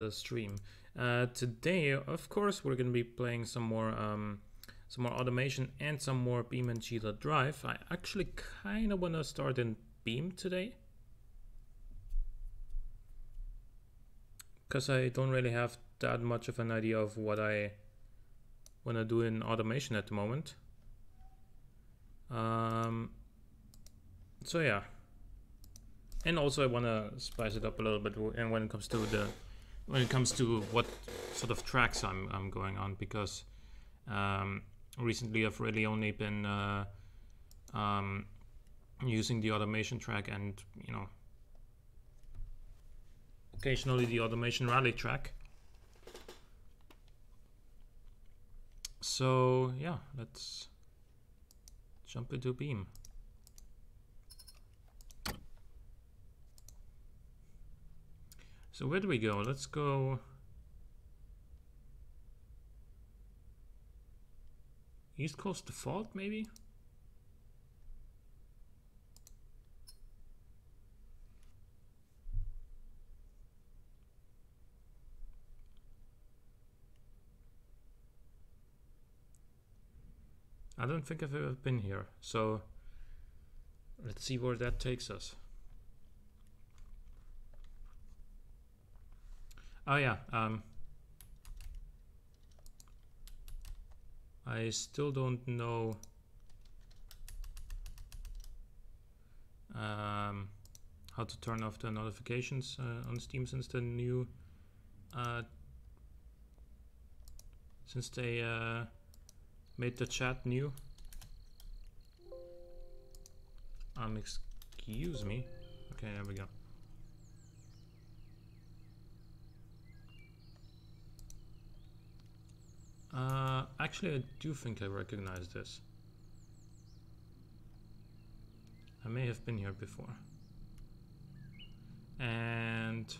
the stream. Uh, today, of course, we're going to be playing some more um, some more automation and some more BeamNG Drive. I actually kind of want to start in Beam today. Because I don't really have that much of an idea of what I want to do in automation at the moment. Um, so yeah. And also I want to spice it up a little bit and when it comes to the when it comes to what sort of tracks I'm, I'm going on because um, recently I've really only been uh, um, using the automation track and you know occasionally the automation rally track. So yeah let's jump into beam So where do we go? Let's go East Coast default maybe? I don't think I've ever been here, so let's see where that takes us. Oh yeah, um, I still don't know um, how to turn off the notifications uh, on Steam since the new uh, since they uh, made the chat new. Um, excuse me. Okay, there we go. Uh, actually, I do think I recognize this. I may have been here before. And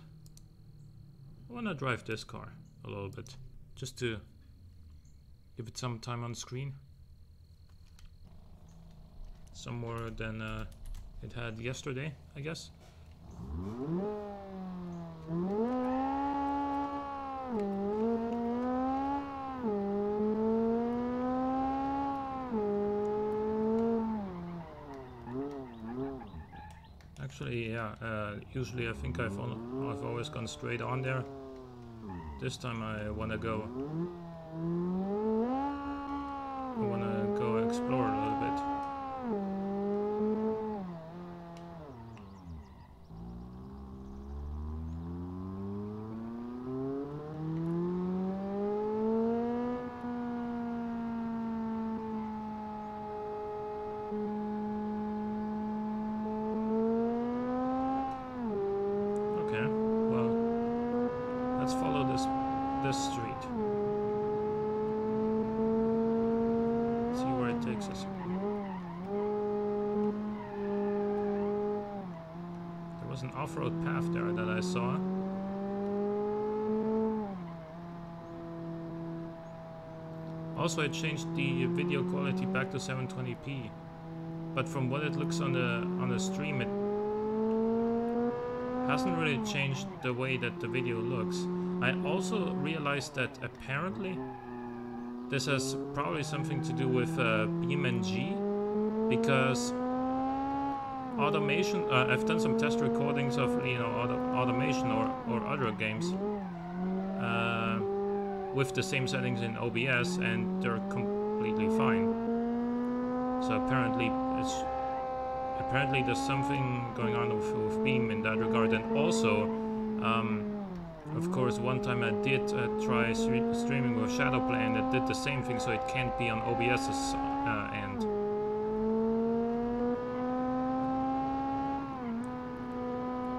I want to drive this car a little bit, just to give it some time on screen. Some more than uh, it had yesterday, I guess. Actually, yeah. Uh, usually, I think I've I've always gone straight on there. This time, I want to go. I want to go explore a little bit. Okay, well, let's follow this this street. See where it takes us. There was an off-road path there that I saw. Also, I changed the video quality back to 720p, but from what it looks on the on the stream, it hasn't really changed the way that the video looks. I also realized that apparently this has probably something to do with uh, because automation. Uh, I've done some test recordings of you know auto automation or or other games uh, with the same settings in OBS, and they're completely fine. So apparently apparently there's something going on with, with Beam in that regard, and also. Um, of course, one time I did uh, try streaming with Shadowplay and it did the same thing, so it can't be on OBS's uh, end.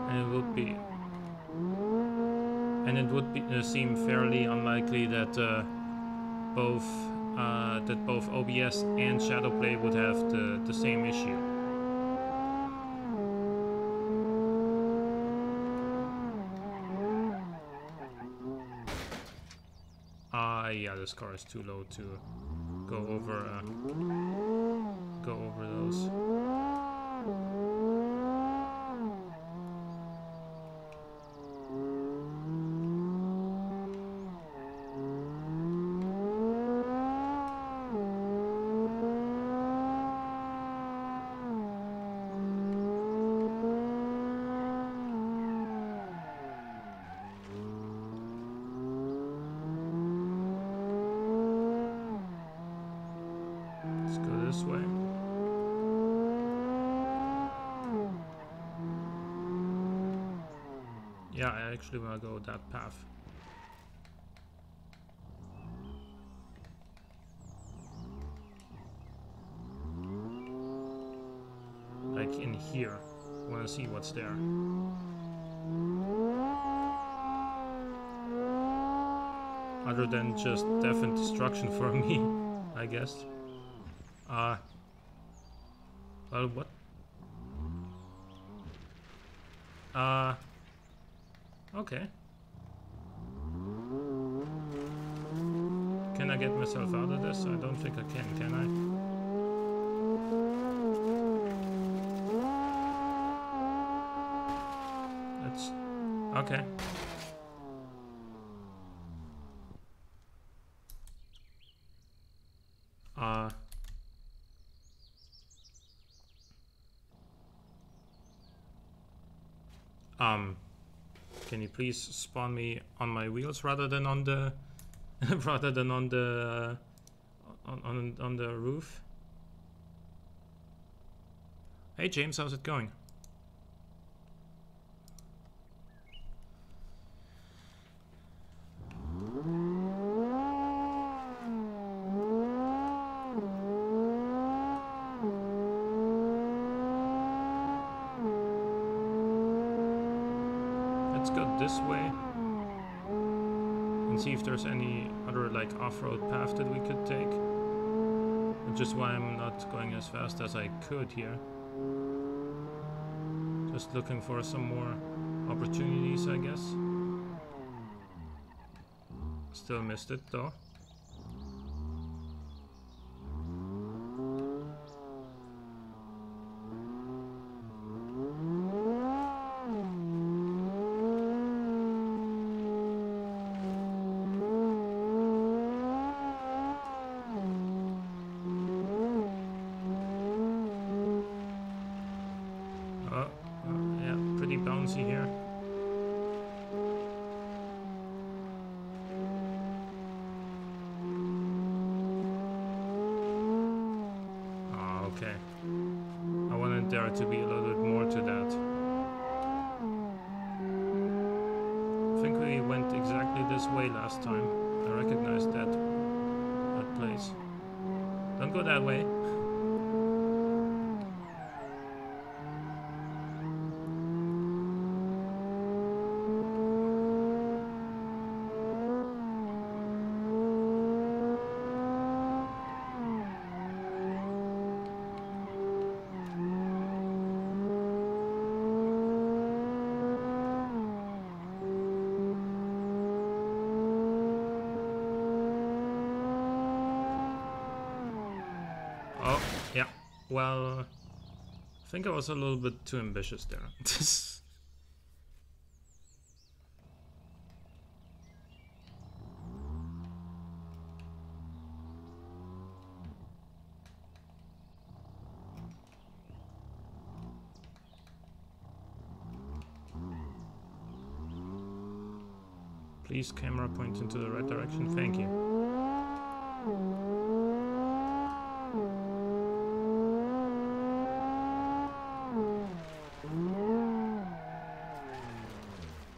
And it would be... And it would be, uh, seem fairly unlikely that uh, both uh, that both OBS and Shadowplay would have the, the same issue. Ah, uh, yeah, this car is too low to go over, uh, go over those. this way. Yeah, I actually want to go that path. Like in here. Want to see what's there. Other than just death and destruction for me, I guess. Uh, well, what? Uh, okay. Can I get myself out of this? I don't think I can, can I? Okay. Uh Um can you please spawn me on my wheels rather than on the rather than on the uh, on, on on the roof? Hey James, how's it going? Let's go this way and see if there's any other like off-road path that we could take. Which is why I'm not going as fast as I could here. Just looking for some more opportunities, I guess. Still missed it though. Oh, uh, yeah, pretty bouncy here. Ah, okay. I wanted there to be a little bit more to that. I think we went exactly this way last time. I recognized that that place. Don't go that way. Oh, yeah. Well, I think I was a little bit too ambitious there. Please, camera point into the right direction. Thank you.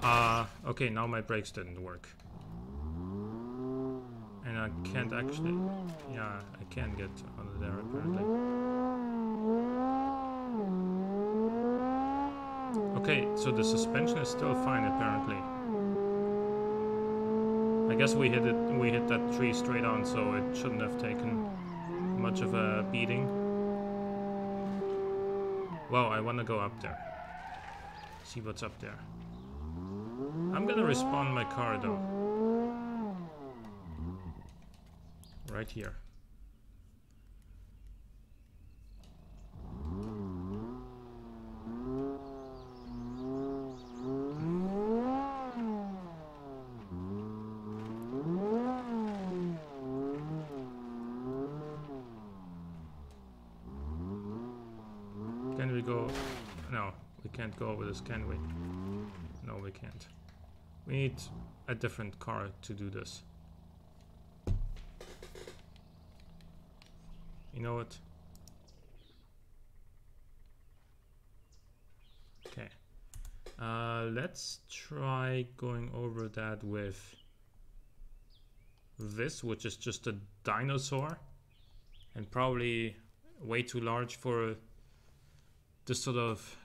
Ah, okay, now my brakes didn't work. And I can't actually... Yeah, I can't get under there apparently. Okay, so the suspension is still fine apparently. I guess we hit it we hit that tree straight on, so it shouldn't have taken much of a beating. Well, I wanna go up there. See what's up there. Gonna respawn my car though. Right here. We need a different car to do this. You know what? Okay. Uh, let's try going over that with this, which is just a dinosaur. And probably way too large for this sort of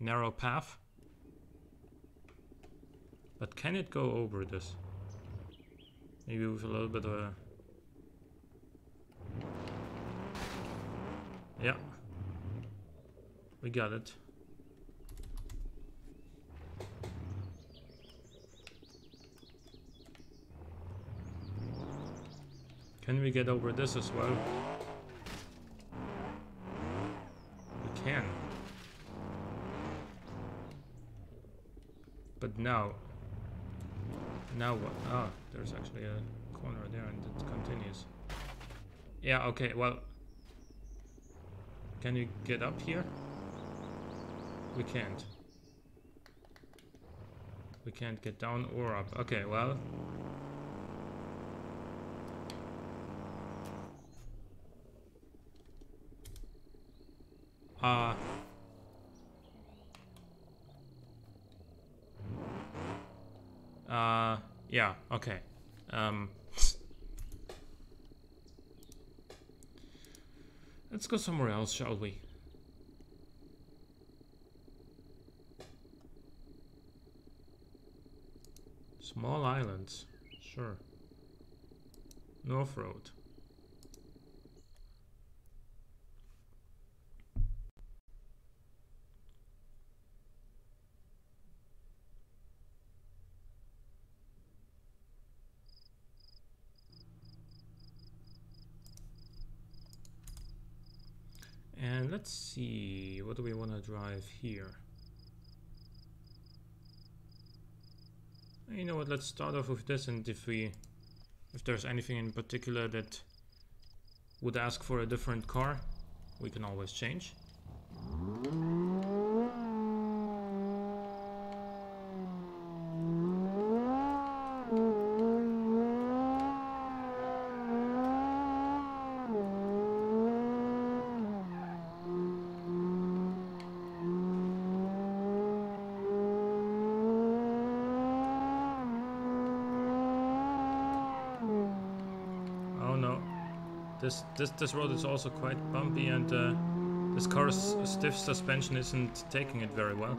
narrow path. But can it go over this? Maybe with a little bit of a... Yeah. We got it. Can we get over this as well? We can. But now... Now what? Ah, there's actually a corner there and it continues. Yeah, okay, well... Can you get up here? We can't. We can't get down or up. Okay, well... Uh... Uh, yeah, okay. Um... Let's go somewhere else, shall we? Small islands, sure. North Road. Let's see, what do we want to drive here? You know what, let's start off with this and if we, if there's anything in particular that would ask for a different car, we can always change. Oh no. This this road is also quite bumpy and uh, this car's stiff suspension isn't taking it very well.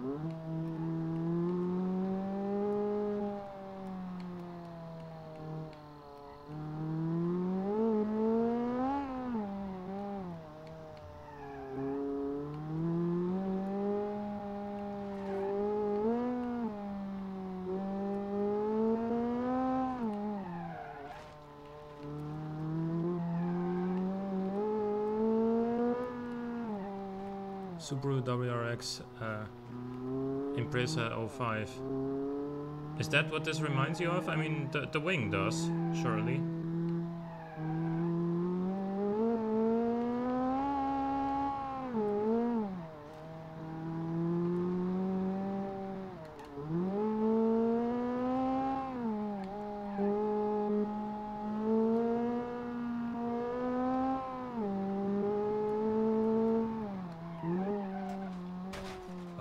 Subaru WRX uh, Impreza 05. Is that what this reminds you of? I mean, the, the wing does, surely.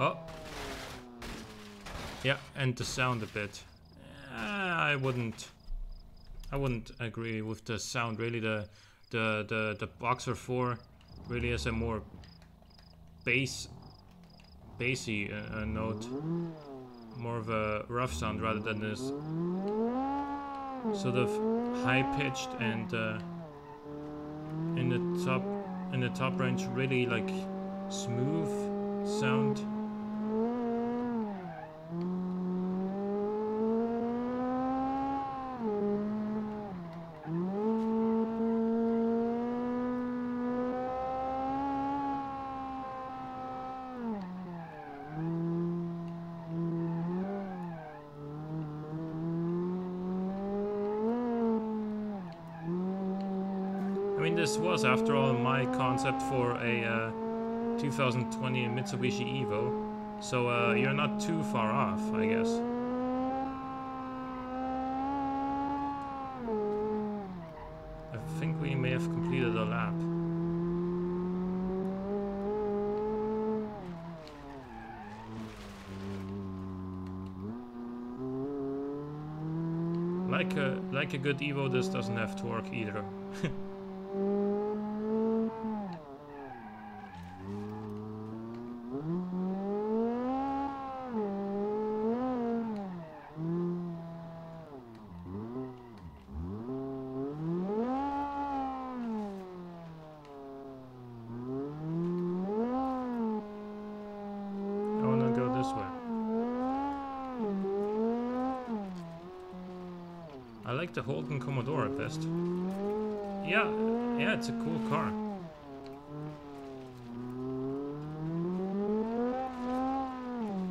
Oh. Yeah, and the sound a bit. Uh, I wouldn't. I wouldn't agree with the sound. Really, the the the the Boxer 4 really has a more bass, bassy uh, uh, note, more of a rough sound rather than this sort of high pitched and uh, in the top in the top range really like smooth sound. for a uh, 2020 Mitsubishi Evo. So uh, you're not too far off, I guess. I think we may have completed a lap. Like a, like a good Evo, this doesn't have torque either.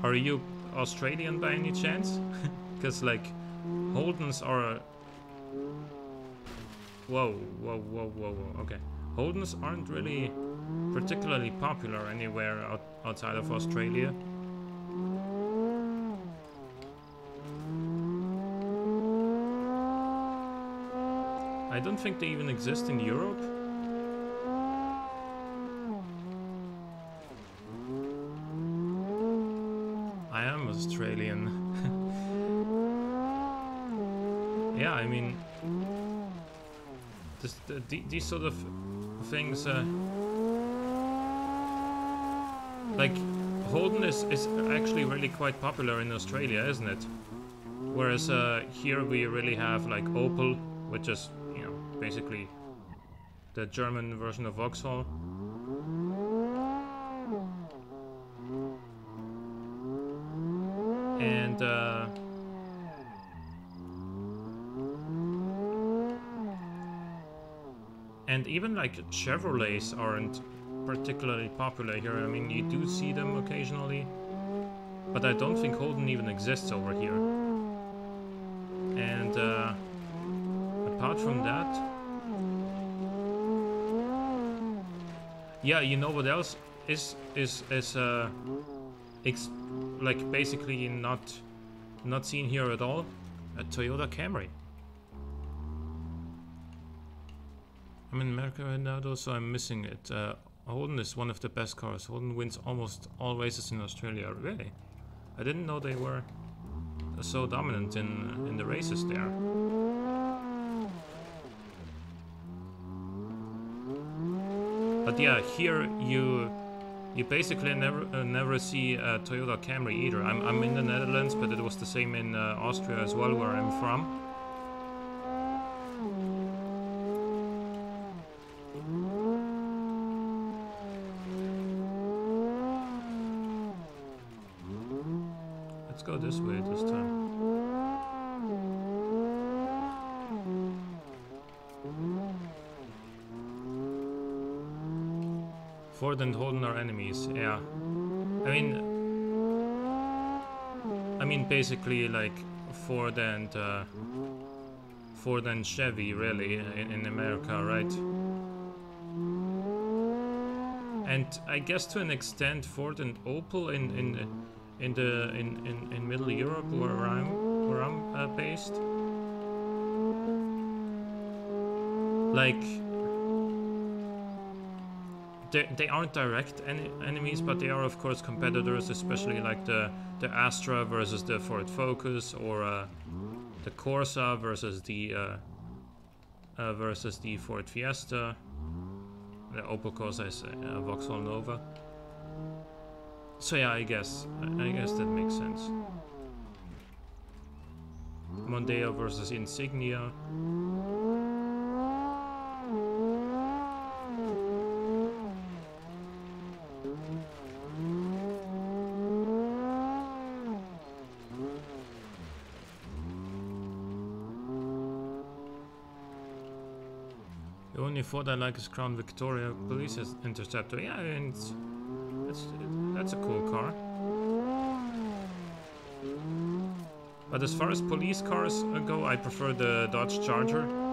Are you Australian by any chance? Because like Holdens are. Whoa, whoa, whoa, whoa, whoa. Okay, Holdens aren't really particularly popular anywhere out, outside of Australia. I don't think they even exist in Europe. I am Australian. yeah, I mean, this, the, the- these sort of things, uh, like Holden is, is actually really quite popular in Australia, isn't it? Whereas uh, here we really have like Opel, which is you know basically the German version of Vauxhall. Like Chevrolets aren't particularly popular here. I mean, you do see them occasionally, but I don't think Holden even exists over here. And uh, apart from that, yeah, you know what else is is is uh, ex- like basically not not seen here at all? A Toyota Camry. I'm in America right now though, so I'm missing it. Uh, Holden is one of the best cars. Holden wins almost all races in Australia. Really? I didn't know they were so dominant in in the races there. But yeah, here you you basically never uh, never see a Toyota Camry either. I'm I'm in the Netherlands, but it was the same in uh, Austria as well, where I'm from. Let's go this way this time. Ford and Holden are enemies, yeah. I mean, I mean basically like Ford and uh, Ford and Chevy really in, in America, right? And I guess to an extent Ford and Opel in in in the in, in, in Middle Europe where I'm where I'm uh, based. Like they, they aren't direct en enemies, but they are of course competitors, especially like the the Astra versus the Ford Focus or uh, the Corsa versus the uh, uh, versus the Ford Fiesta. The Opel Corsa is uh, Vauxhall Nova. So yeah, I guess I guess that makes sense. Mondeo versus Insignia. Ford I like is Crown Victoria Police Interceptor. Yeah, and it's, it's, that's a cool car. But as far as police cars go, I prefer the Dodge Charger.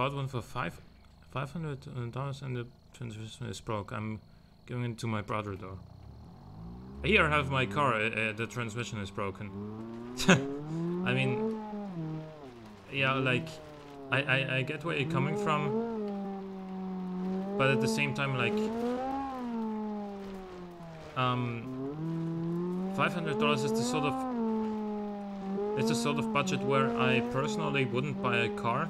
Bought one for five, five hundred dollars, and the transmission is broke. I'm giving it to my brother though. Here I have my car. Uh, uh, the transmission is broken. I mean, yeah, like I, I I get where you're coming from, but at the same time, like um, five hundred dollars is the sort of it's a sort of budget where I personally wouldn't buy a car,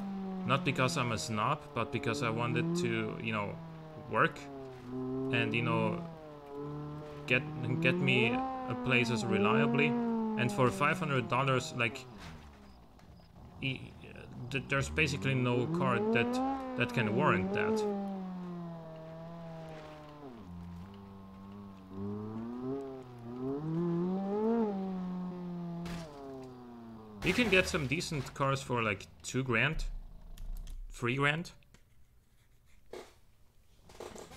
not because I'm a snob, but because I wanted to, you know, work and you know get get me a places reliably. And for five hundred dollars, like e there's basically no car that that can warrant that. You can get some decent cars for like two grand, three grand.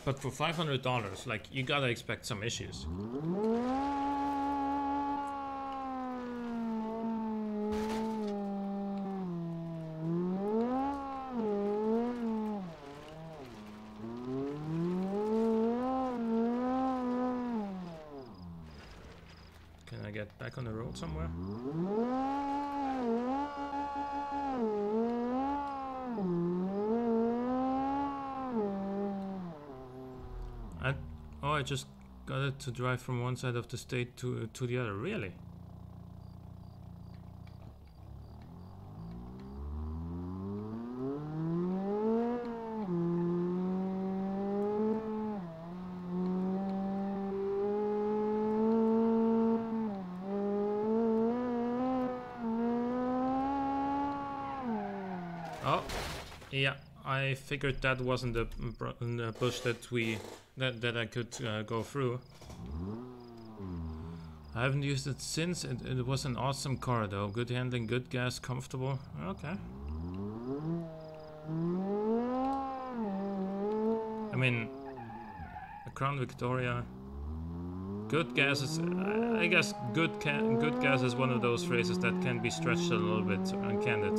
But for $500, like, you gotta expect some issues. Can I get back on the road somewhere? I, oh, I just got it to drive from one side of the state to uh, to the other. Really? Oh, yeah. I figured that wasn't the, mm, br- mm, the bush that we that that I could uh, go through. I haven't used it since. It, it was an awesome car though. Good handling, good gas, comfortable. Okay. I mean, a Crown Victoria. Good gas is, I guess, good good gas is one of those phrases that can be stretched a little bit and candid.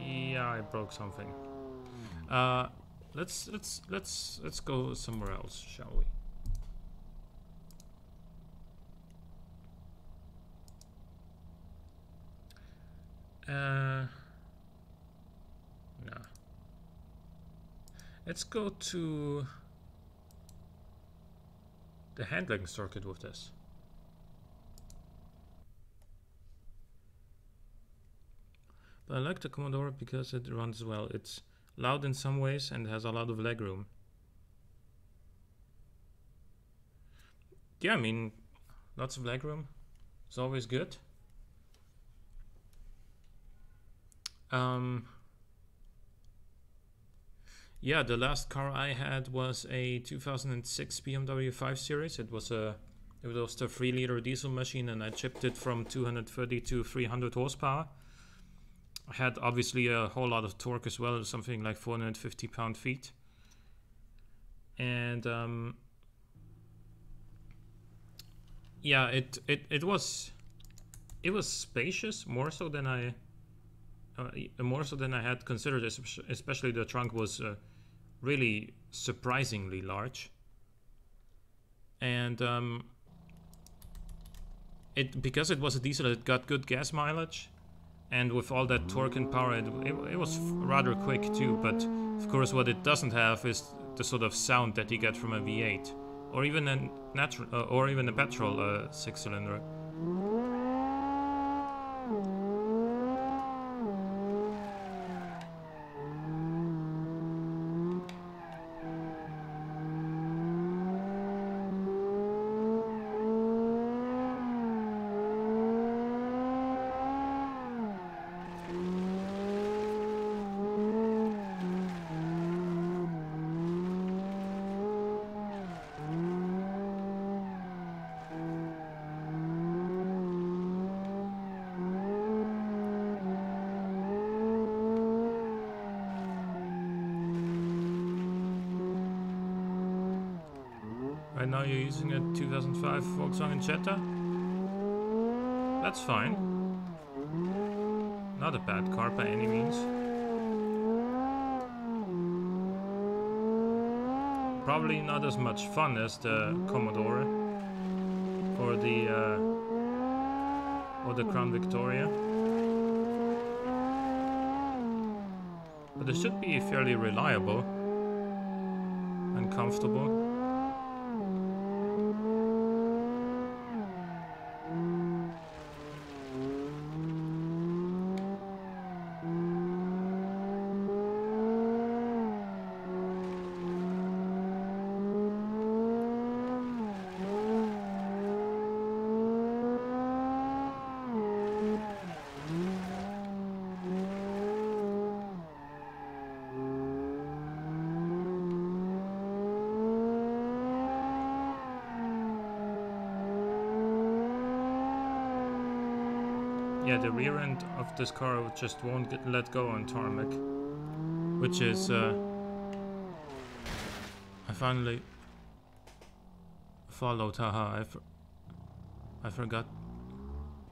Yeah, I broke something. Uh, let's let's let's go somewhere else, shall we? Uh, nah. Let's go to the handling circuit with this. But I like the Commodore because it runs well. It's loud in some ways and has a lot of legroom. Yeah, I mean, lots of legroom. It's always good. Um, yeah, the last car I had was a 2006 BMW 5 Series. It was a it was a 3 liter diesel machine and I chipped it from 230 to 300 horsepower. Had obviously a whole lot of torque as well, something like 450 pound feet. And um, yeah, it, it it was it was spacious more so than I uh, more so than I had considered. Especially the trunk was uh, really surprisingly large, and um, it because it was a diesel, it got good gas mileage and with all that torque and power it, it, it, was rather quick too. But of course what it doesn't have is the sort of sound that you get from a V8 or even a natural uh, or even a petrol uh, six cylinder Right now you're using a 2005 Volkswagen Jetta? That's fine. Not a bad car by any means. Probably not as much fun as the Commodore or the uh, or the Crown Victoria. But it should be fairly reliable and comfortable. Rear end of this car just won't get let go on tarmac. Which is, uh, I finally followed, haha, I, for I forgot.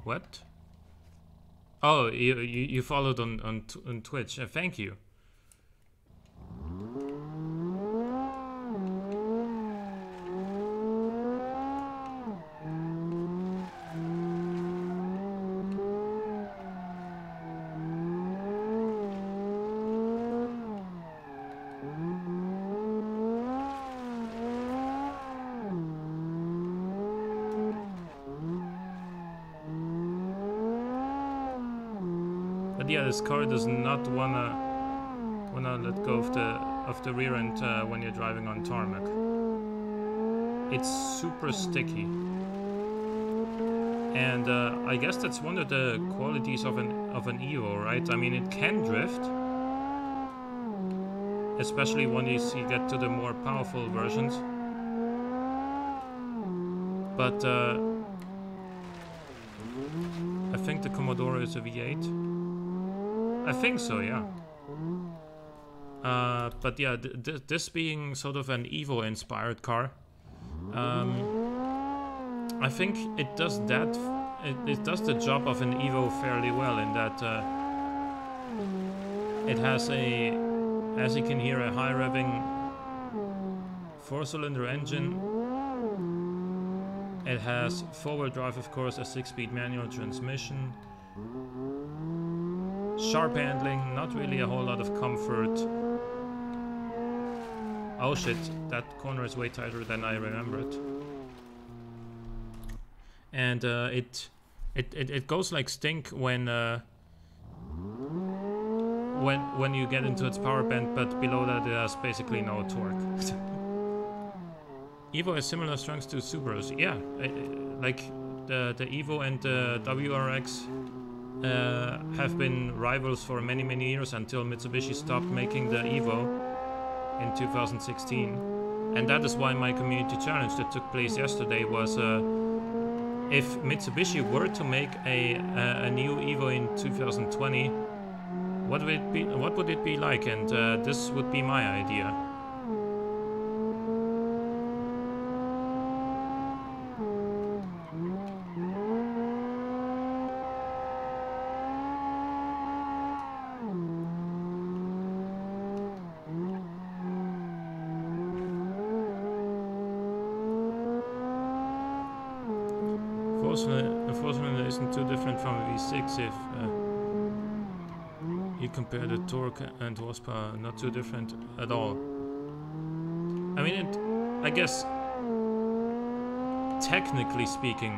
What? Oh, you, you, you followed on, on, on Twitch, uh, thank you. This car does not wanna wanna let go of the of the rear end uh, when you're driving on tarmac. It's super sticky, and uh, I guess that's one of the qualities of an of an Evo, right? I mean, it can drift, especially when you see get to the more powerful versions. But uh, I think the Commodore is a V8. I think so, yeah. Uh, but yeah, th th this being sort of an Evo-inspired car, um, I think it does that. It, it, does the job of an Evo fairly well in that uh, it has a, as you can hear, a high revving four-cylinder engine. It has four-wheel drive, of course, a six-speed manual transmission. Sharp handling, not really a whole lot of comfort. Oh shit, that corner is way tighter than I remembered. And uh, it, it, it it goes like stink when uh, when when you get into its power band, but below that it has basically no torque. Evo has similar strengths to Subarus. Yeah, like the the Evo and the WRX uh, have been rivals for many many years until Mitsubishi stopped making the Evo in 2016 and that is why my community challenge that took place yesterday was uh, if Mitsubishi were to make a, a, a, new Evo in 2020 what would it be what would it be like? And uh, this would be my idea if uh, you compare the torque and horsepower, not too different at all. I mean, it, I guess, technically speaking,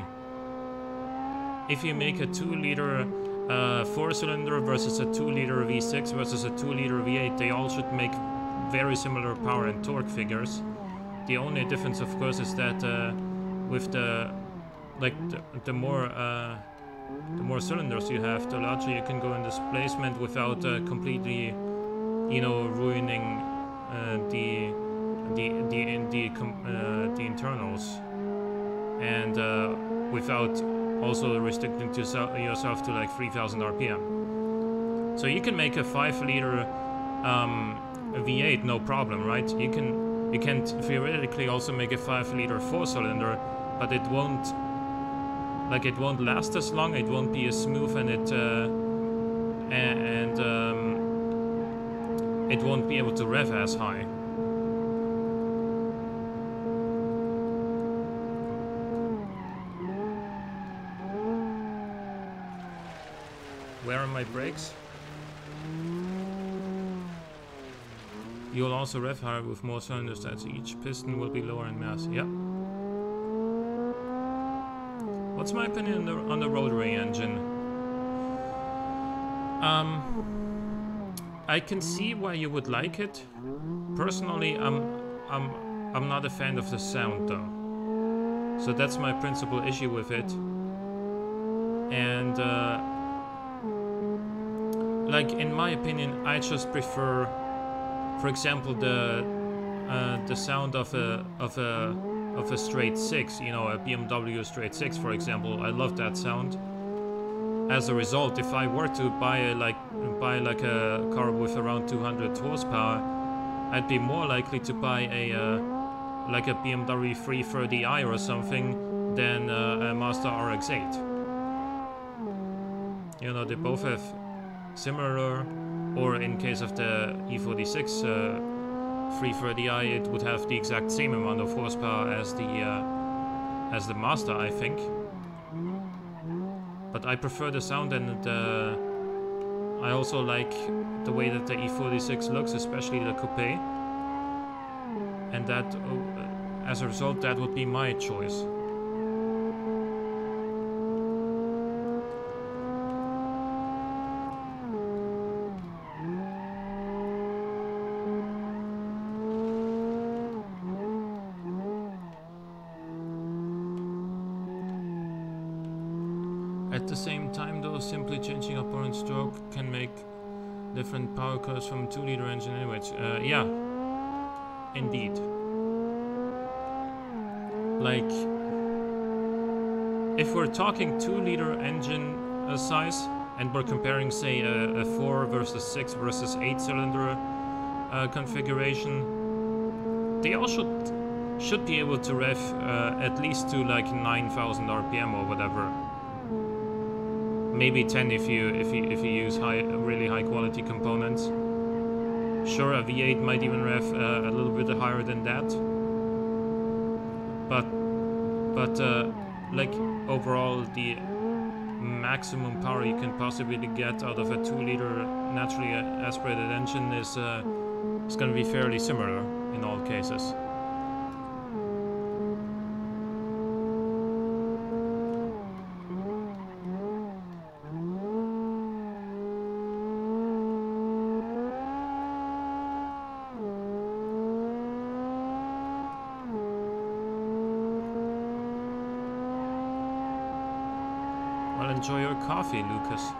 if you make a 2 liter uh, 4 cylinder versus a 2 liter V6 versus a 2 liter V8, they all should make very similar power and torque figures. The only difference, of course, is that uh, with the like the, the more uh, the more cylinders you have, the larger you can go in displacement without uh, completely, you know, ruining uh, the the the the, uh, the internals, and uh, without also restricting to yourself to like 3,000 RPM. So you can make a five liter um, V8 no problem, right? You can You can theoretically also make a 5 liter 4 cylinder, but it won't like it won't last as long, it won't be as smooth and it uh, and um, it won't be able to rev as high. Where are my brakes? You'll also rev higher with more cylinders as each piston will be lower in mass. Yep. What's my opinion on the, on the rotary engine? Um, I can see why you would like it. Personally, I'm, I'm, I'm not a fan of the sound though. So that's my principal issue with it. And uh, like in my opinion, I just prefer, for example, the uh, the sound of a of a of a straight six. You know, a BMW straight six, for example. I love that sound. As a result, if I were to buy a, like buy like a car with around 200 horsepower, I'd be more likely to buy a uh, like a BMW 330i or something than uh, a Mazda RX-8. You know, they both have similar, or in case of the E46 uh, 330i, it would have the exact same amount of horsepower as the uh, as the Mazda, I think. But I prefer the sound and uh, I also like the way that the E46 looks, especially the coupe. And that, uh, as a result, that would be my choice. At the same time though, simply changing up bore and stroke can make different power curves from 2 liter engine anyway. Uh, yeah, indeed. Like, if we're talking 2 liter engine uh, size and we're comparing say a, a 4 versus 6 versus 8 cylinder uh, configuration, they all should should be able to rev uh, at least to like 9000 rpm or whatever. Maybe 10 if you if you if you use high really high quality components. Sure a v8 might even rev uh, a little bit higher than that. But but uh, like overall the maximum power you can possibly get out of a 2 liter naturally aspirated engine is uh, is going to be fairly similar in all cases Well, enjoy your coffee, Lucas.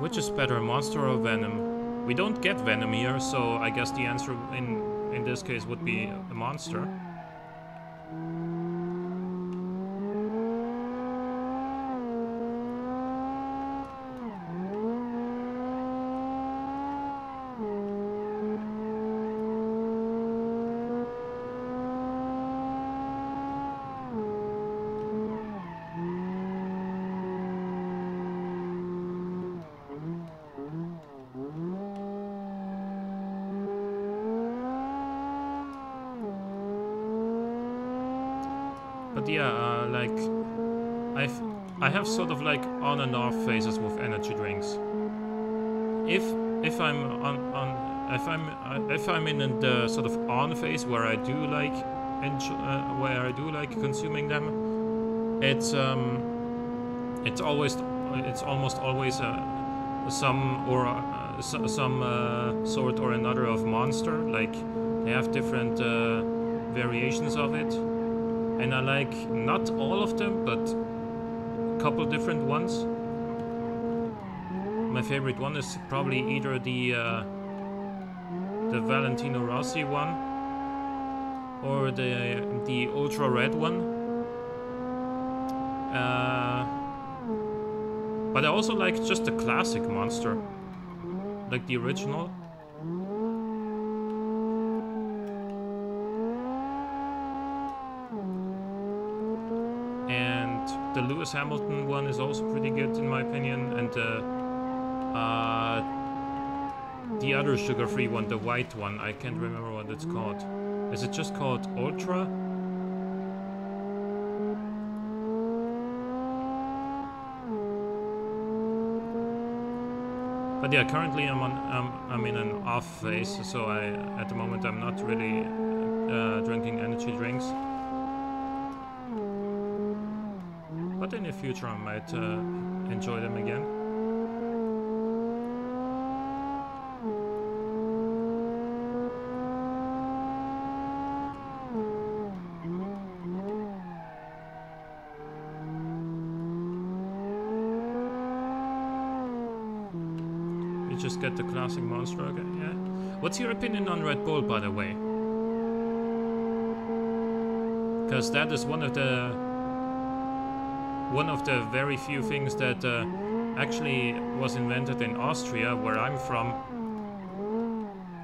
Which is better, Monster or Venom? We don't get Venom here, so I guess the answer in, in this case would be a Monster. But yeah, uh, like I've I have sort of like on and off phases with energy drinks. If if I'm on on if I'm uh, if I'm in the sort of on phase where I do like enjoy, uh, where I do like consuming them, it's um it's always it's almost always uh, some or uh, some uh, sort or another of monster. Like they have different variations of it and I like not all of them, but a couple different ones. My favorite one is probably either the the Valentino Rossi one or the the ultra red one. Uh, but I also like just the classic monster, like the original. And the Lewis Hamilton one is also pretty good in my opinion, and the uh, the other sugar-free one, the white one, I can't remember what it's called. Is it just called Ultra? But yeah, currently I'm on um, I'm in an off phase, so I at the moment I'm not really uh, drinking energy drinks. But in the future I might uh, enjoy them again. just get the classic monster again, yeah? What's your opinion on Red Bull, by the way? Because that is one of the... One of the very few things that uh, actually was invented in Austria, where I'm from,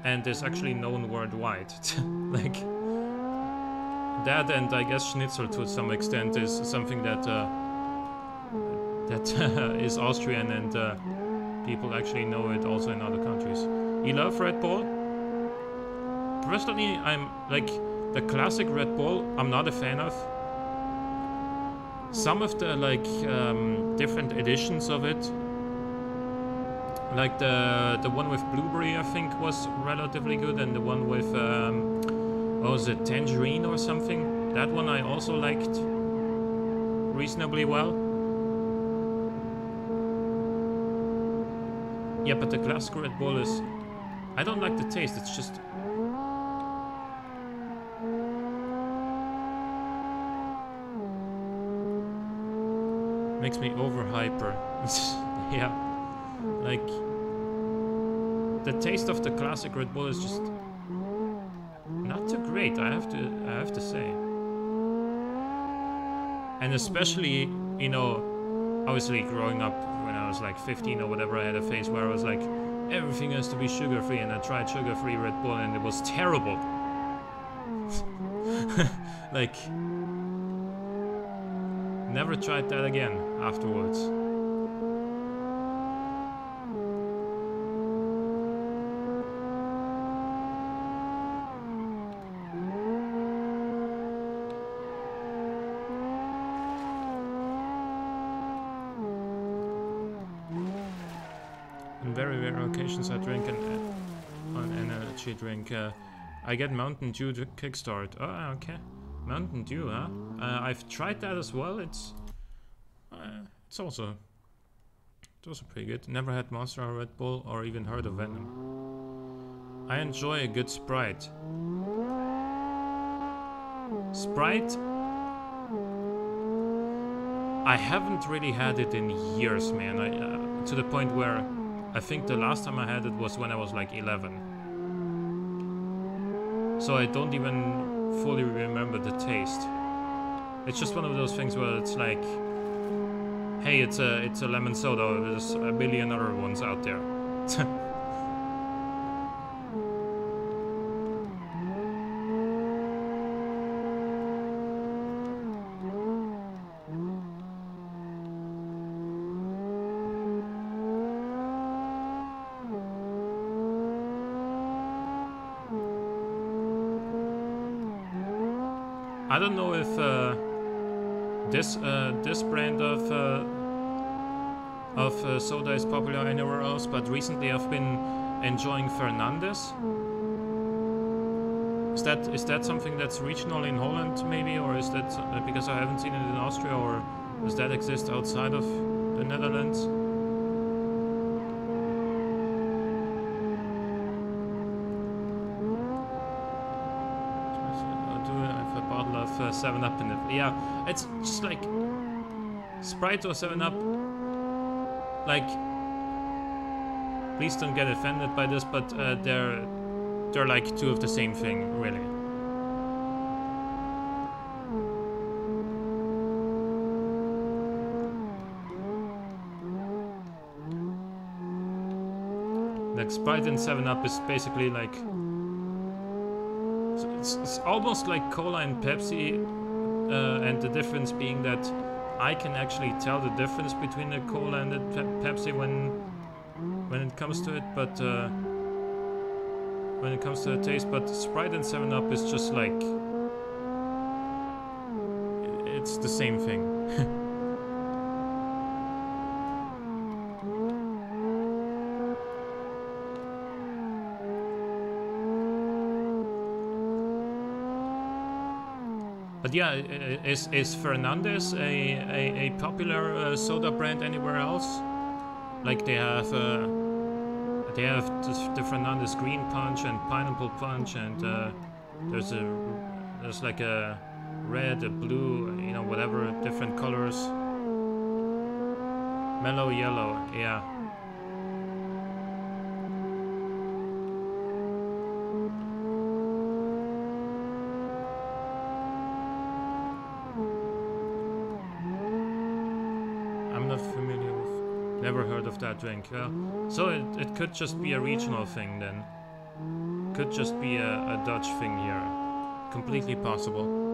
and is actually known worldwide. like, that and I guess schnitzel to some extent is something that uh, that is Austrian and uh, people actually know it also in other countries. You love Red Bull? Personally, I'm like the classic Red Bull. I'm not a fan of. Some of the like um, different editions of it, like the the one with blueberry, I think was relatively good, and the one with um, what was it, tangerine or something? That one I also liked reasonably well. Yeah, but the classic Red Bull is... I don't like the taste, it's just... Makes me over hyper. yeah. Like... The taste of the classic Red Bull is just... Not too great, I have to, I have to say. And especially, you know, obviously growing up when I was like 15 or whatever, I had a phase where I was like, everything has to be sugar free, and I tried sugar free Red Bull, and it was terrible. like, never tried that again afterwards. On very rare occasions I drink an, uh, an energy drink. Uh, I get Mountain Dew to kickstart. Oh, okay. Mountain Dew, huh? Uh, I've tried that as well. It's it's also it's also pretty good. Never had Monster or Red Bull or even heard of Venom. I enjoy a good Sprite. Sprite I haven't really had it in years, man. I, uh, to the point where I think the last time I had it was when I was like 11. So I don't even fully remember the taste. It's just one of those things where it's like, hey, it's a it's a lemon soda. There's a billion other ones out there. I don't know if uh, this uh, this brand of uh, of uh, soda is popular anywhere else, but recently I've been enjoying Fernandes. Is that is that something that's regional in Holland maybe, or is that uh, because I haven't seen it in Austria, or does that exist outside of the Netherlands? uh, 7 Up in it. Yeah, it's just like Sprite or 7 Up. Like, please don't get offended by this, but uh, they're they're like two of the same thing, really. Like Sprite and 7-Up is basically like... It's, it's, almost like Cola and Pepsi, uh, and the difference being that I can actually tell the difference between the Cola and the pe Pepsi when when it comes to it, but uh, when it comes to the taste, but Sprite and 7-Up is just like... It's the same thing. yeah, is is Fernandes a a, a popular uh, soda brand anywhere else? Like they have uh, they have the Fernandes Green Punch and Pineapple Punch, and uh, there's a there's like a red, a blue, you know, whatever different colors. Mellow yellow, yeah. Of that uh, so it, it could just be a regional thing then. Could just be a, a Dutch thing here. Completely possible.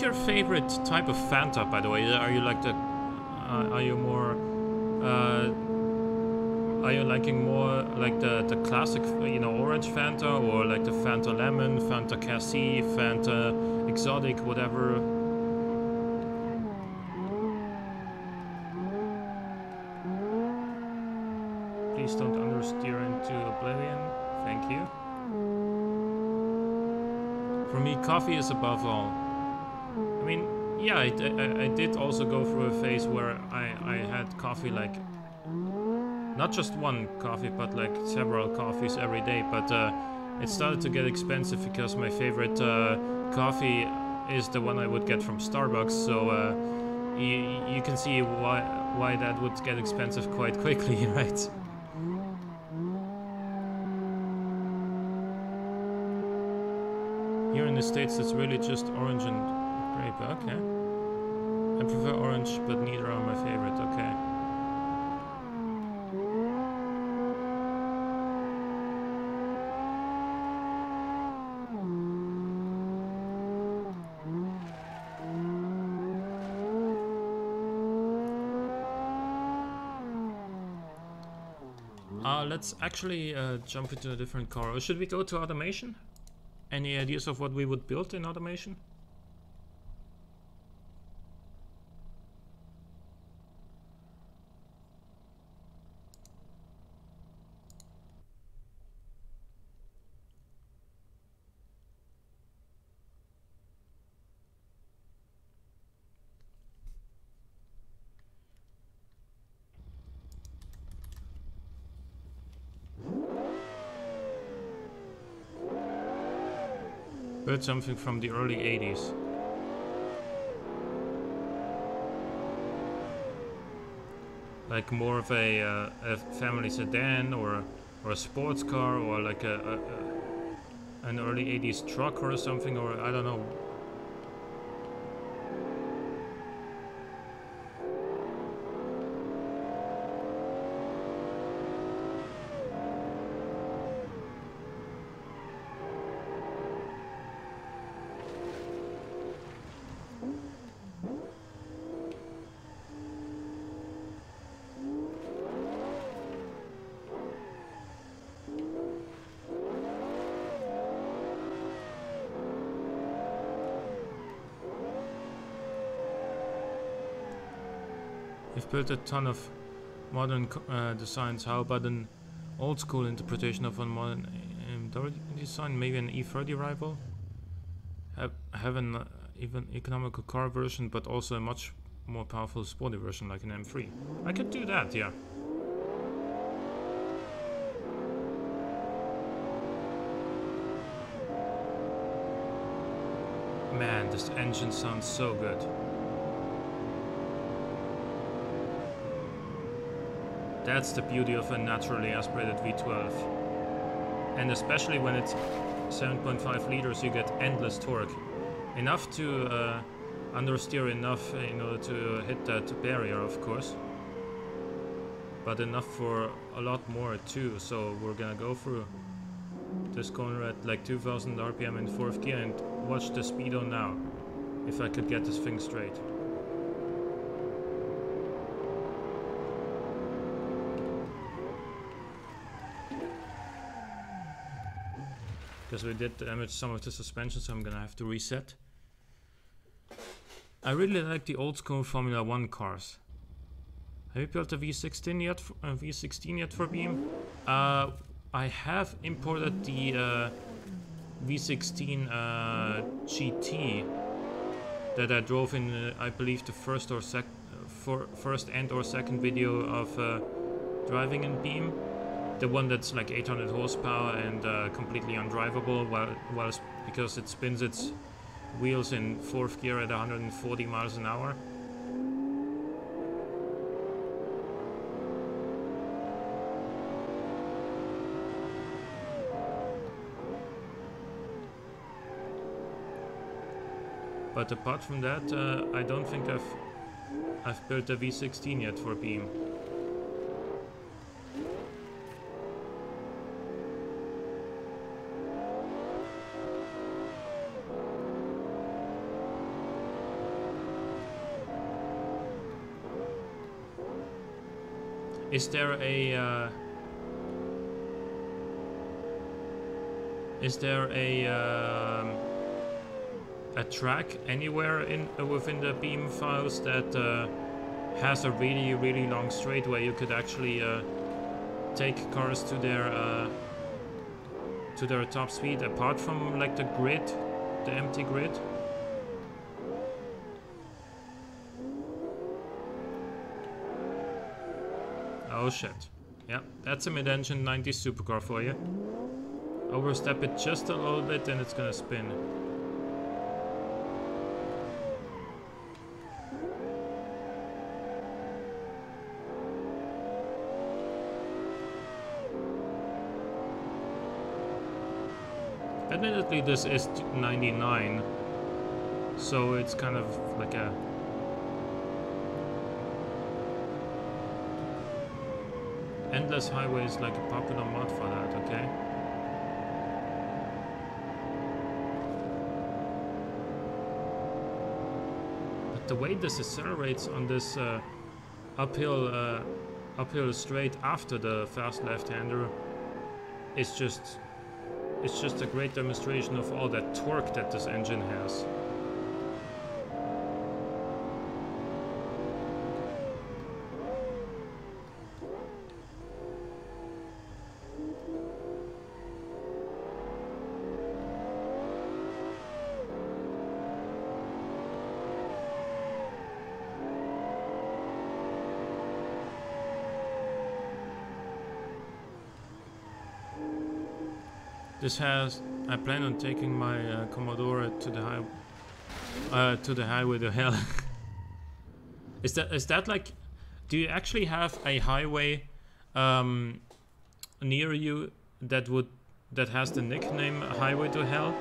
What's your favorite type of Fanta, by the way? Are you like the... Uh, are you more... Uh, are you liking more like the, the classic, you know, orange Fanta or like the Fanta Lemon, Fanta Cassis, Fanta Exotic, whatever? Please don't understeer into oblivion. Thank you. For me, coffee is above all yeah, I, I, I, did also go through a phase where I, I had coffee like not just one coffee, but like several coffees every day. But uh, it started to get expensive because my favorite uh, coffee is the one I would get from Starbucks. So uh, you, you can see why why that would get expensive quite quickly, right? Here in the States, it's really just orange and Grape, okay. I prefer orange, but neither are my favorite, okay. Uh, let's actually uh, jump into a different car. Or should we go to automation? Any ideas of what we would build in automation? Heard something from the early 80s. Like more of a, uh, a family sedan or, or a sports car or like a, a, a an early 80s truck or something or I don't know built a ton of modern uh, designs. How about an old school interpretation of a modern door design, maybe an E30 rival. Have, have an uh, even economical car version, but also a much more powerful sporty version like an M3. I could do that, yeah. Man, this engine sounds so good. That's the beauty of a naturally aspirated V12. And especially when it's 7.5 liters, you get endless torque. Enough to uh, understeer enough in order to hit that barrier, of course. But enough for a lot more too, so we're gonna go through this corner at like 2000 RPM in 4th gear and watch the speedo now. If I could get this thing straight. Because we did damage some of the suspension, so I'm gonna have to reset. I really like the old school Formula 1 cars. Have you built a V16 yet? For, a V16 yet for Beam? Uh, I have imported the uh, V16 uh, GT that I drove in, uh, I believe, the first or sec, for first and or second video of uh, driving in Beam. The one that's like 800 horsepower and uh, completely undrivable, while, while because it spins its wheels in fourth gear at 140 miles an hour. But apart from that, uh, I don't think I've I've built a V16 yet for Beam. Is there a uh, is there a um, a track anywhere in uh, within the beam files that uh, has a really really long straight where you could actually uh, take cars to their uh, to their top speed apart from like the grid, the empty grid? Oh shit. Yeah, that's a mid-engine 90 supercar for you. Overstep it just a little bit and it's gonna spin. Admittedly, this is 99, so it's kind of like a Endless Highway is like a popular mod for that, okay? But the way this accelerates on this uh, uphill uh, uphill straight after the fast left-hander is just it's just a great demonstration of all that torque that this engine has. This has. I plan on taking my uh, Commodore to the high, uh, to the highway to hell. is that is that like? Do you actually have a highway um, near you that would that has the nickname Highway to Hell?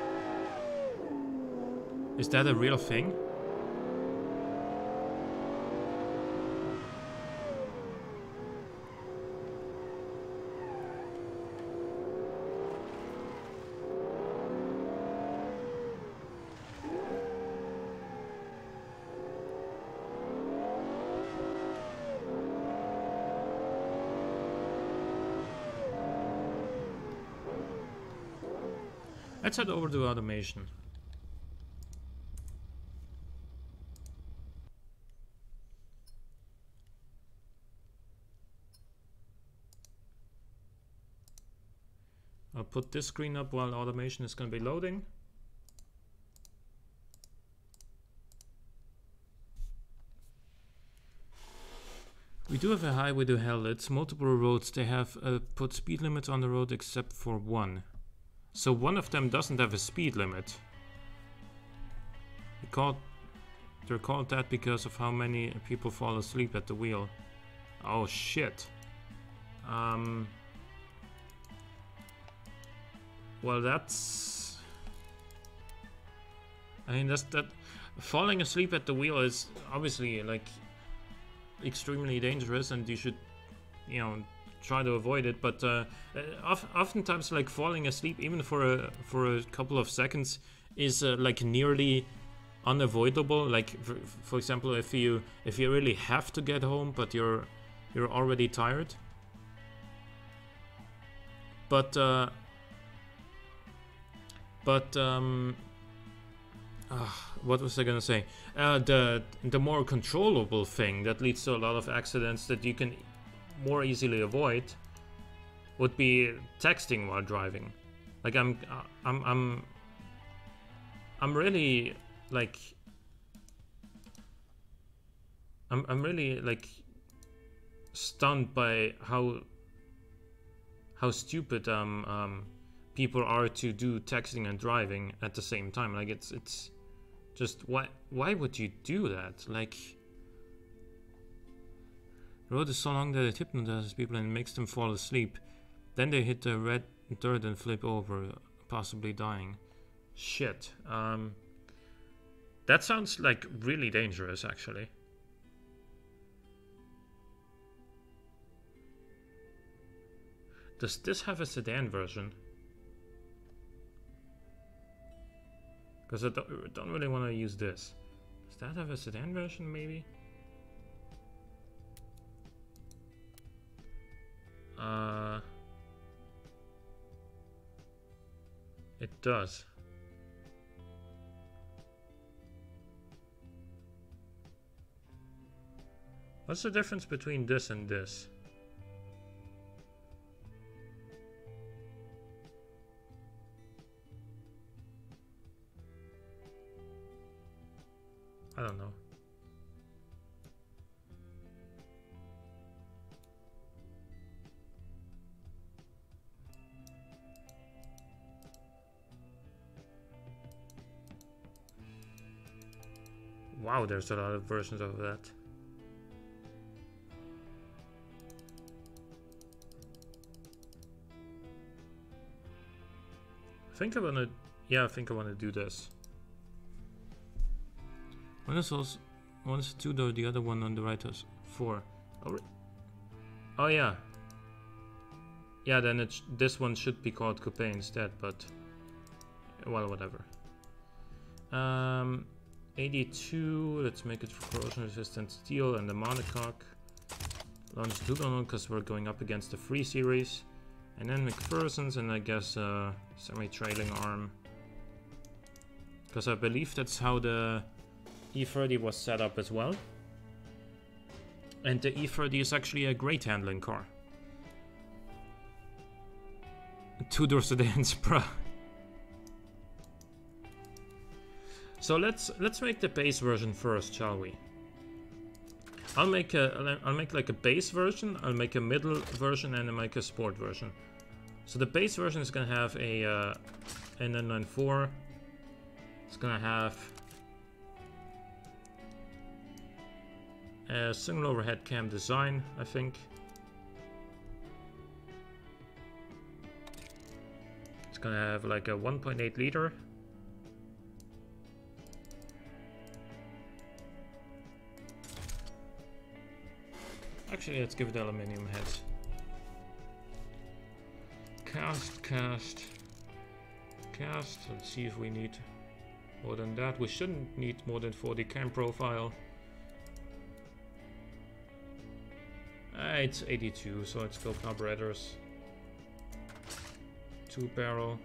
Is that a real thing? Head over to automation. I'll put this screen up while automation is going to be loading. We do have a highway to hell. It's multiple roads. They have uh, put speed limits on the road except for one. So one of them doesn't have a speed limit. They called, they're called that because of how many people fall asleep at the wheel. Oh shit. Um, well, that's. I mean, that's that. Falling asleep at the wheel is obviously like extremely dangerous, and you should, you know, try to avoid it. But uh, uh oftentimes, like falling asleep, even for a for a couple of seconds, is uh, like nearly unavoidable. Like for, for example, if you if you really have to get home, but you're you're already tired. But uh, but um, uh, what was I gonna say? Uh, the the more controllable thing that leads to a lot of accidents that you can more easily avoid would be texting while driving. Like I'm I'm I'm I'm really like I'm I'm really like stunned by how how stupid um um people are to do texting and driving at the same time. Like it's it's just why why would you do that? Like road is so long that it hypnotizes people and makes them fall asleep. Then they hit the red dirt and flip over, possibly dying. Shit. Um, that sounds like really dangerous, actually. Does this have a sedan version? Because I don't, don't really want to use this. Does that have a sedan version, maybe? Uh, it does. What's the difference between this and this? I don't know. Wow, there's a lot of versions of that. I think I wanna, yeah, I think I wanna do this. One is also one is two though the other one on the right is four. Oh, oh yeah. Yeah, then it's this one should be called coupe instead, but well, whatever. Um, 82. Let's make it for corrosion-resistant steel and the monocoque. Longitudinal because we're going up against the 3 series, and then MacPherson's and I guess uh, semi-trailing arm. Because I believe that's how the E30 was set up as well. And the E30 is actually a great handling car. Two-door sedan Supra. So let's let's make the base version first, shall we? I'll make a I'll make like a base version, I'll make a middle version, and I'll make a sport version. So the base version is gonna have a uh, N994. It's gonna have A single overhead cam design, I think. It's gonna have like a 1.8 liter. Actually, let's give it aluminium heads. Cast, cast, cast. Let's see if we need more than that. We shouldn't need more than 40 cam profile. Uh, it's 82, so it's still carburetors. Two barrel.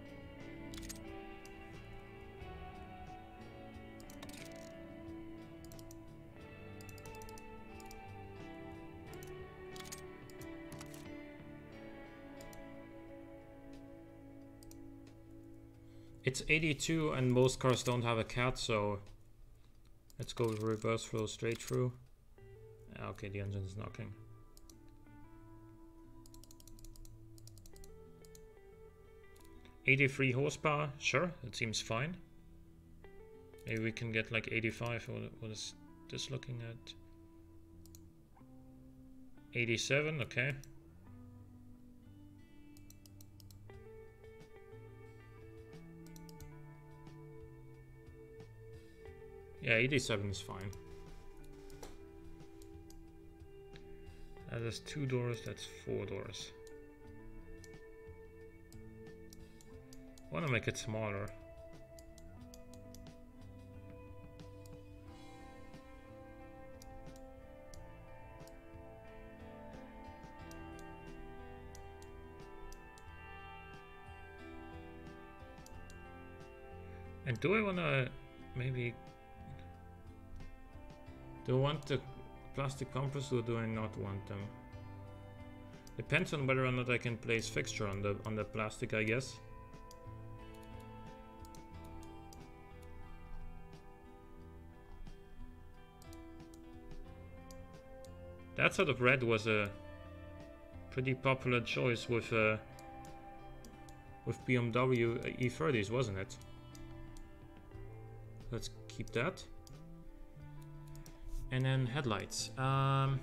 It's 82 and most cars don't have a cat, so let's go reverse flow straight through. Ah, okay, the engine is knocking. Eighty-three horsepower, sure, it seems fine. Maybe we can get like 85. What, what is this looking at? 87, okay. Yeah, 87 is fine. That is two doors, that's four doors. I want to make it smaller. And do I want to maybe... Do I want the plastic bumpers or do I not want them? Depends on whether or not I can place fixture on the on the plastic, I guess. That sort of red was a pretty popular choice with uh, with BMW E30s, wasn't it? Let's keep that. And then headlights. Um.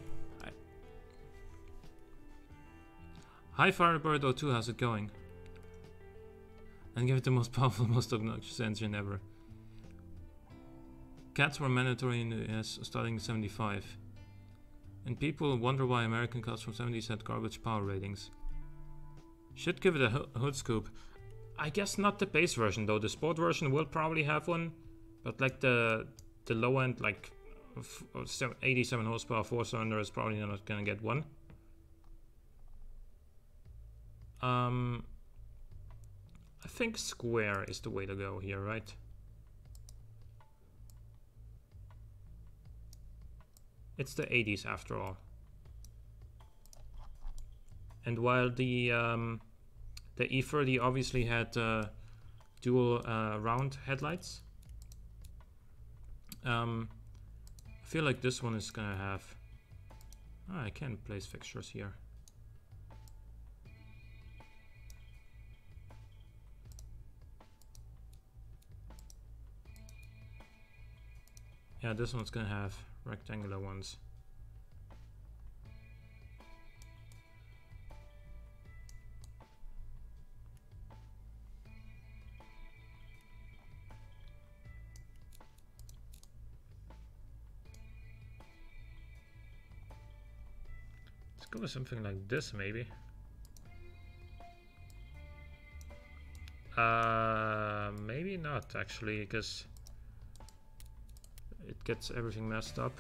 Hi Firebird 02, how's it going? And give it the most powerful, most obnoxious engine ever. Cats were mandatory in the US starting in 75. And people wonder why American cars from 70s had garbage power ratings. Should give it a hood scoop. I guess not the base version though, the sport version will probably have one. But like the the low end, like 87 horsepower four cylinder is probably not gonna get one. Um, I think square is the way to go here, right? It's the 80s after all. And while the um, the E30 obviously had uh, dual uh, round headlights, um, feel like this one is gonna have... Oh, I can place fixtures here. Yeah, this one's gonna have rectangular ones. Go with something like this, maybe. Uh, maybe not, actually, because it gets everything messed up.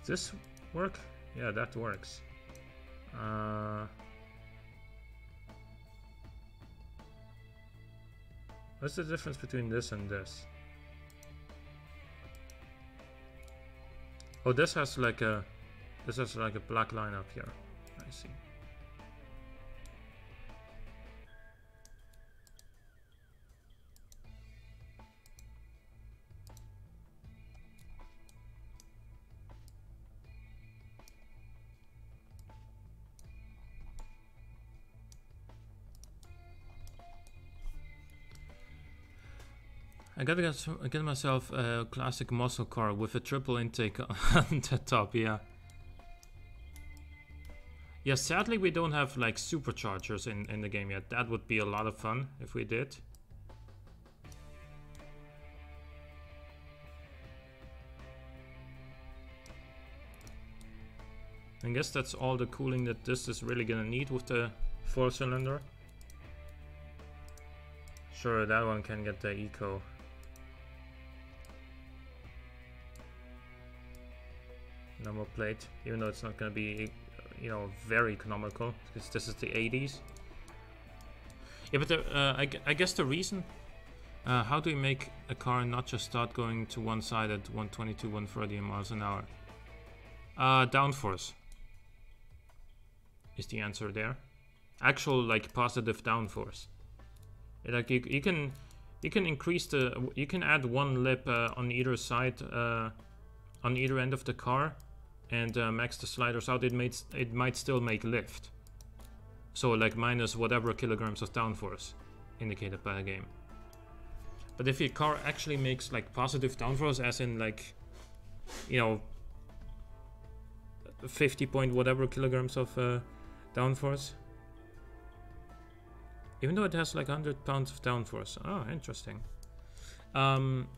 Does this work? Yeah, that works. Uh, what's the difference between this and this? Oh, this has like a this is like a black line up here. I see. I gotta get, get myself a classic muscle car with a triple intake on the top, yeah. Yeah, sadly we don't have like superchargers in, in the game yet. That would be a lot of fun if we did. I guess that's all the cooling that this is really gonna need with the four cylinder. Sure, that one can get the eco. Number plate, even though it's not gonna be you know, very economical because this is the 80s. Yeah, but the, uh, I, I, guess the reason, uh, how do you make a car not just start going to one side at 122, 130 miles an hour? Uh, downforce is the answer there. Actual, like, positive downforce. Like you, you can you can increase the you can add one lip uh, on either side uh, on either end of the car and uh, max the sliders out. It might it might still make lift. So like minus whatever kilograms of downforce indicated by the game. But if your car actually makes like positive downforce, as in like, you know, 50 point whatever kilograms of uh, downforce, even though it has like 100 pounds of downforce. Oh, interesting. Um,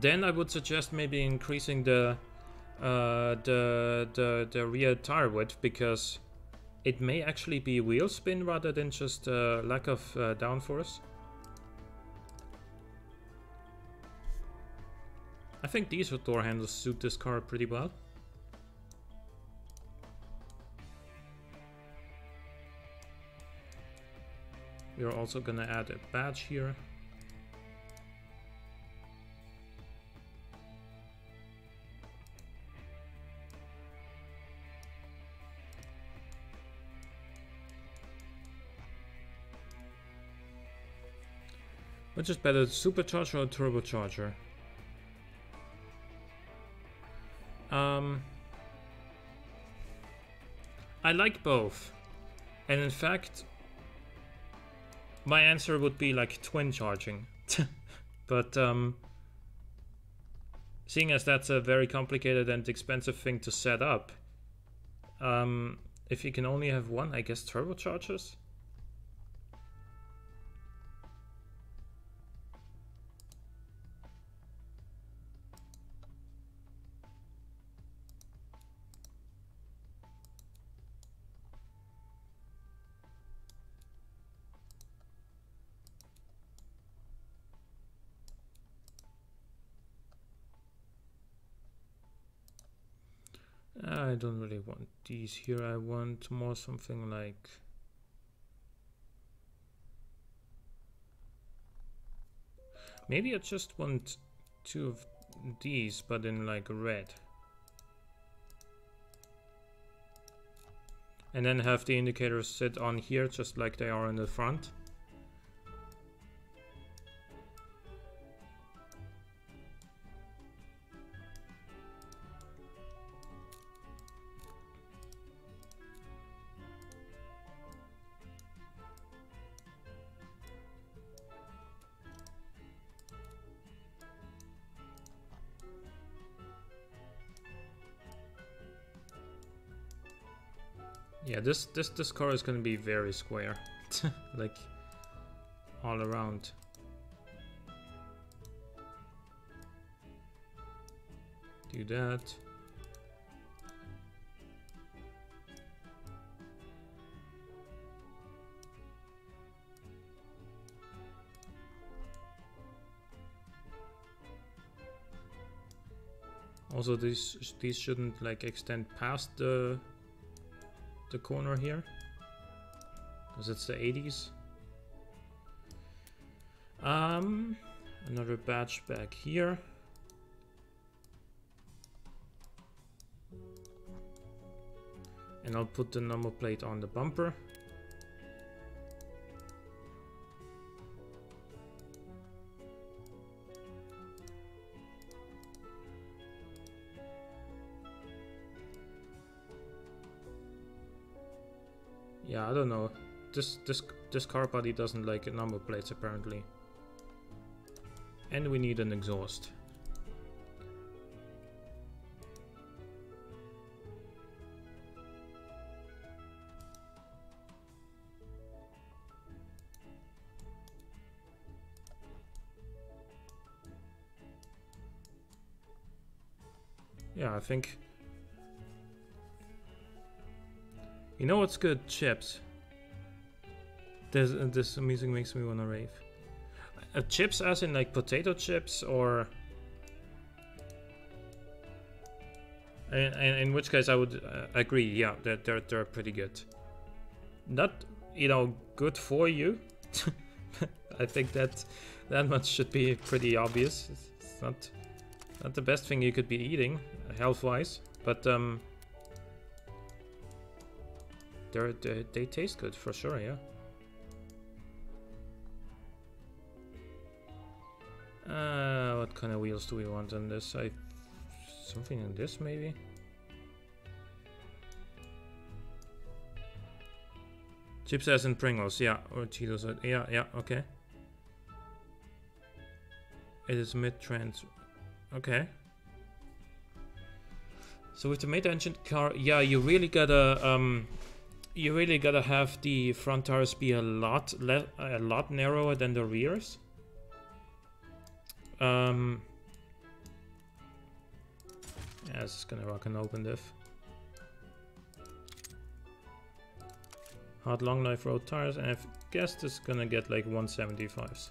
then I would suggest maybe increasing the uh, the the the rear tire width because it may actually be wheel spin rather than just uh, lack of uh, downforce. I think these door handles suit this car pretty well. We are also gonna add a badge here. Which is better, supercharger or turbocharger? Um, I like both. And in fact, my answer would be like twin charging. but um, seeing as that's a very complicated and expensive thing to set up, um, if you can only have one, I guess turbochargers? I don't really want these here. I want more something like maybe I just want two of these but in like red and then have the indicators sit on here just like they are in the front this this this car is gonna be very square, like all around. Do that. Also, these these shouldn't like extend past the the corner here. Because it's the 80s um another badge back here. And I'll put the number plate on the bumper Yeah, I don't know. This this this car body doesn't like number plates apparently. And we need an exhaust. Yeah, I think You know what's good? Chips. This, this music makes me wanna rave. Uh, chips as in like potato chips or... In, in, in which case I would uh, agree, yeah, they're, they're, they're pretty good. Not, you know, good for you. I think that that much should be pretty obvious. It's not, not the best thing you could be eating, health-wise, but um, they're, they they taste good for sure. Yeah. Uh, what kind of wheels do we want on this? I something in this maybe. Chips as in Pringles, yeah, or Cheetos, uh, yeah, yeah, okay. It is mid-trans, okay. So with the mid-engine car, yeah, you really gotta, um, you really gotta have the front tires be a lot, a lot narrower than the rears. Um, yeah, is gonna rock and open diff. Hard long life road tires, and I guess this is gonna get like 175s.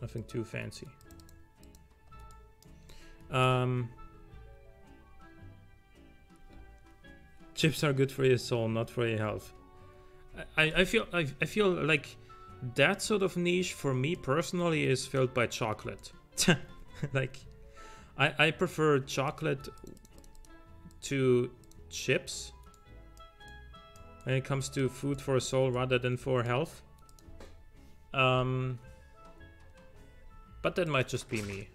Nothing too fancy. Um, chips are good for your soul, not for your health. I, I feel I, I feel like that sort of niche for me personally is filled by chocolate. like I, I prefer chocolate to chips when it comes to food for a soul rather than for health. Um, but that might just be me.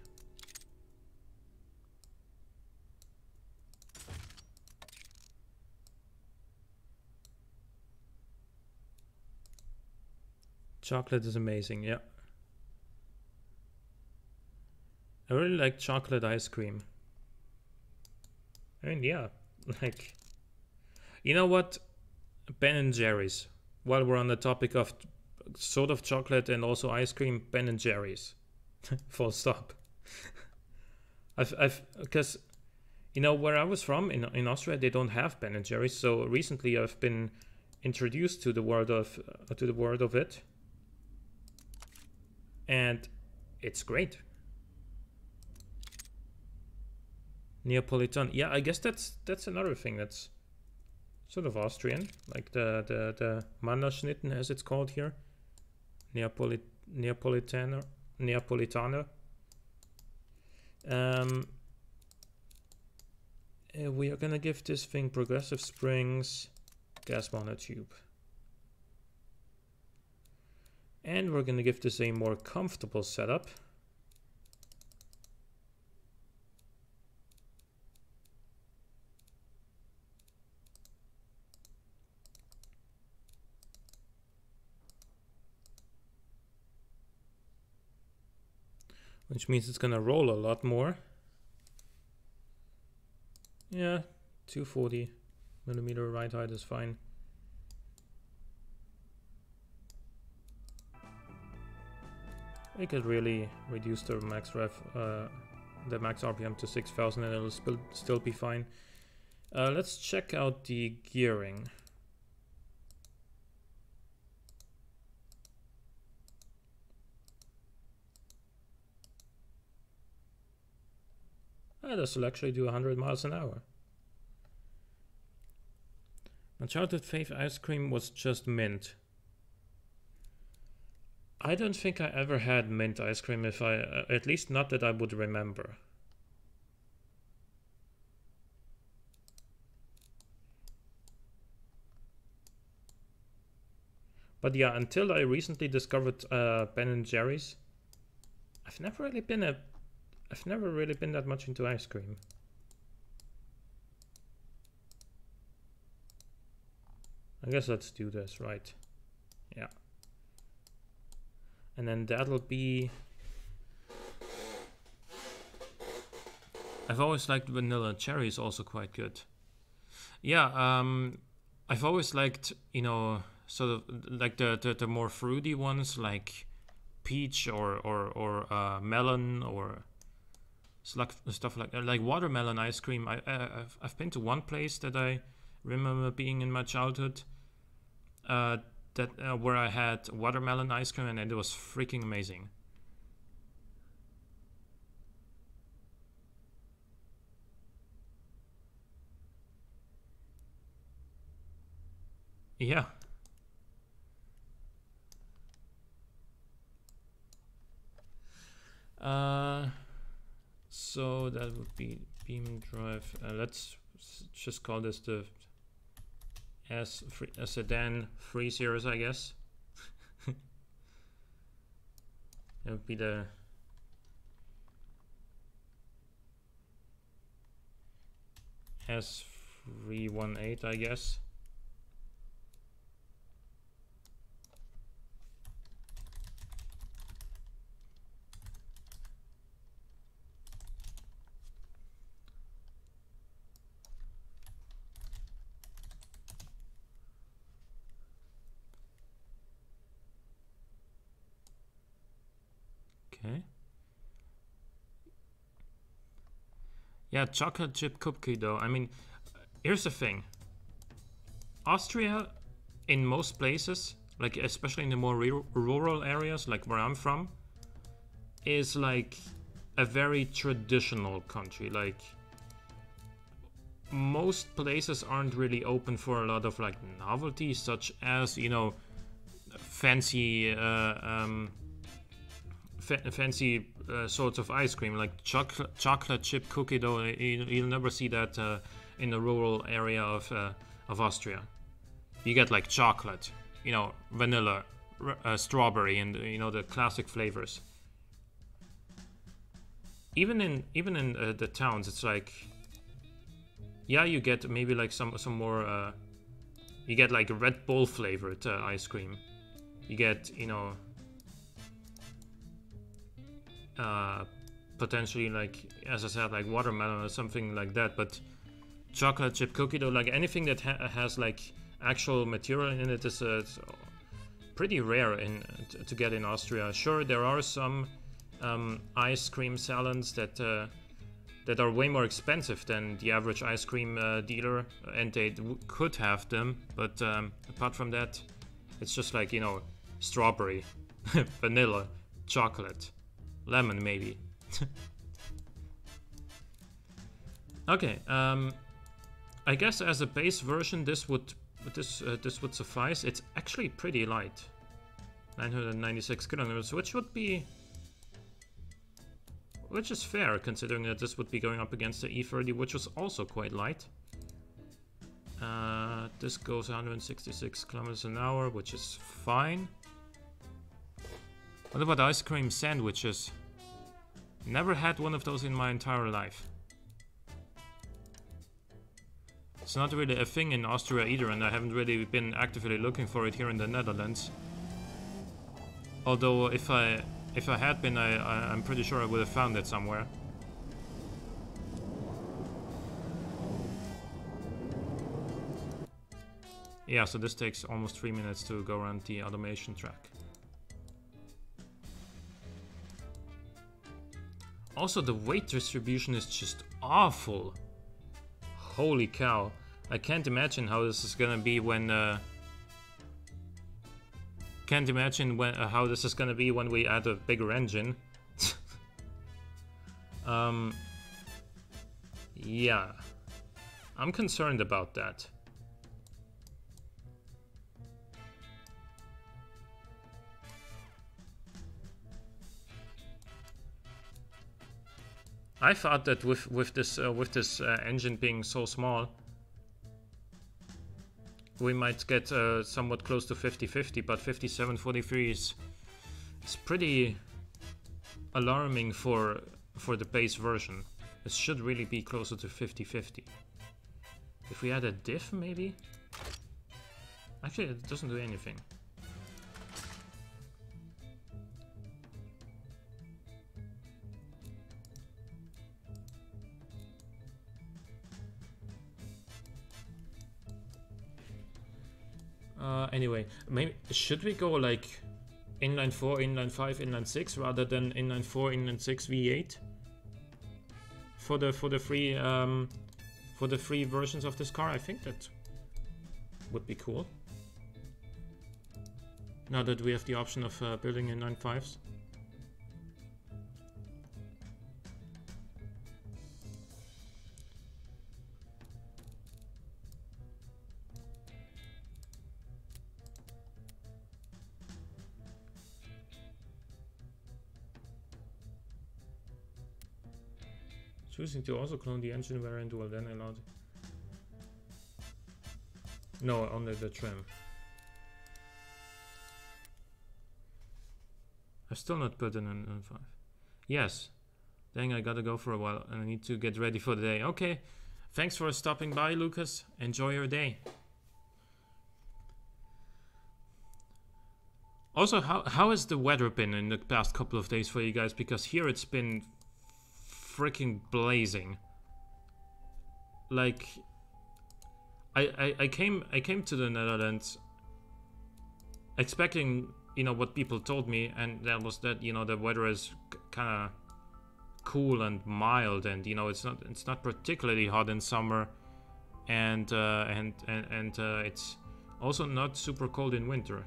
Chocolate is amazing, yeah. I really like chocolate ice cream. I mean, yeah, like, you know what? Ben and Jerry's. While we're on the topic of sort of chocolate and also ice cream, Ben and Jerry's. Full stop. I've, I've, because, you know, where I was from in in Austria, they don't have Ben and Jerry's. So recently, I've been introduced to the world of uh, to the world of it and it's great. Neapolitan. Yeah, I guess that's that's another thing that's sort of Austrian, like the the the Mannerschnitten as it's called here. Neapoli Neapolitaner Neapolitaner. Um uh, we are gonna give this thing progressive springs gas monotube. And we're going to give this a more comfortable setup. Which means it's going to roll a lot more. Yeah, 240 millimeter ride height is fine. We could really reduce the max rev, uh, the max RPM to 6000 and it'll still, still be fine. Uh, let's check out the gearing. Ah, this will actually do 100 miles an hour. Uncharted Faith ice cream was just mint. I don't think I ever had mint ice cream if I, uh, at least not that I would remember. But yeah, until I recently discovered uh, Ben and Jerry's, I've never really been a, I've never really been that much into ice cream. I guess let's do this, right? Yeah and then that'll be I've always liked vanilla. Cherry is also quite good. Yeah um I've always liked you know sort of like the the, the more fruity ones like peach or or or uh, melon or stuff like that like watermelon ice cream. I, I I've, I've been to one place that I remember being in my childhood. Uh, that uh, where I had watermelon ice cream and it was freaking amazing. Yeah. Uh, so that would be beam drive. Uh, let's just call this the S free, a sedan free series, I guess. it would be the S318, I guess. Okay. Yeah, chocolate chip cookie though. I mean, here's the thing. Austria, in most places, like especially in the more rural areas, like where I'm from, is like a very traditional country. Like most places aren't really open for a lot of like novelties, such as you know, fancy. Uh, um, fa- fancy uh, sorts of ice cream, like chocolate chocolate chip cookie dough. You, you'll never see that uh, in the rural area of uh, of Austria. You get like chocolate, you know, vanilla, uh, strawberry, and you know the classic flavors. Even in even in uh, the towns, it's like, yeah, you get maybe like some some more. Uh, you get like Red Bull flavored uh, ice cream. You get you know uh, potentially like as I said, like watermelon or something like that. But chocolate chip cookie dough, like anything that ha- has like actual material in it, is uh, pretty rare in to get in Austria. Sure, there are some um, ice cream salons that. Uh, that are way more expensive than the average ice cream uh, dealer, and they could have them. But um, apart from that, it's just like you know, strawberry, vanilla, chocolate, lemon maybe. okay, um, I guess as a base version, this would this uh, this would suffice. It's actually pretty light, 996 kilograms, which would be which is fair considering that this would be going up against the E30, which was also quite light. Uh, this goes 166 kilometers an hour, which is fine. What about ice cream sandwiches? Never had one of those in my entire life. It's not really a thing in Austria either, and I haven't really been actively looking for it here in the Netherlands. Although, if I if I had been, I, I I'm pretty sure I would have found it somewhere. Yeah, so this takes almost three minutes to go around the automation track. Also, the weight distribution is just awful. Holy cow. I can't imagine how this is gonna be when... Uh, can't imagine when uh, how this is gonna be when we add a bigger engine. um, yeah. I'm concerned about that. I thought that with with this uh, with this uh, engine being so small, we might get uh, somewhat close to 50-50, but 57-43 is is pretty alarming for for the base version. It should really be closer to 50-50. If we add a diff, maybe. Actually, it doesn't do anything. Uh, anyway, maybe should we go like inline 4, inline 5, inline 6 rather than inline 4, inline 6 V8 for the for the free um, for the free versions of this car? I think that would be cool. Now that we have the option of uh, building inline 5s. Choosing to also clone the engine variant will then allow No, only the trim. I've still not put in an N5. Yes. Dang, I gotta go for a while and I need to get ready for the day. Okay. Thanks for stopping by, Lucas. Enjoy your day. Also, how, how has the weather been in the past couple of days for you guys? Because here it's been freaking blazing. Like, I, I, I came I came to the Netherlands expecting you know what people told me, and that was that you know the weather is kind of cool and mild, and you know it's not it's not particularly hot in summer, and uh, and and and uh, it's also not super cold in winter.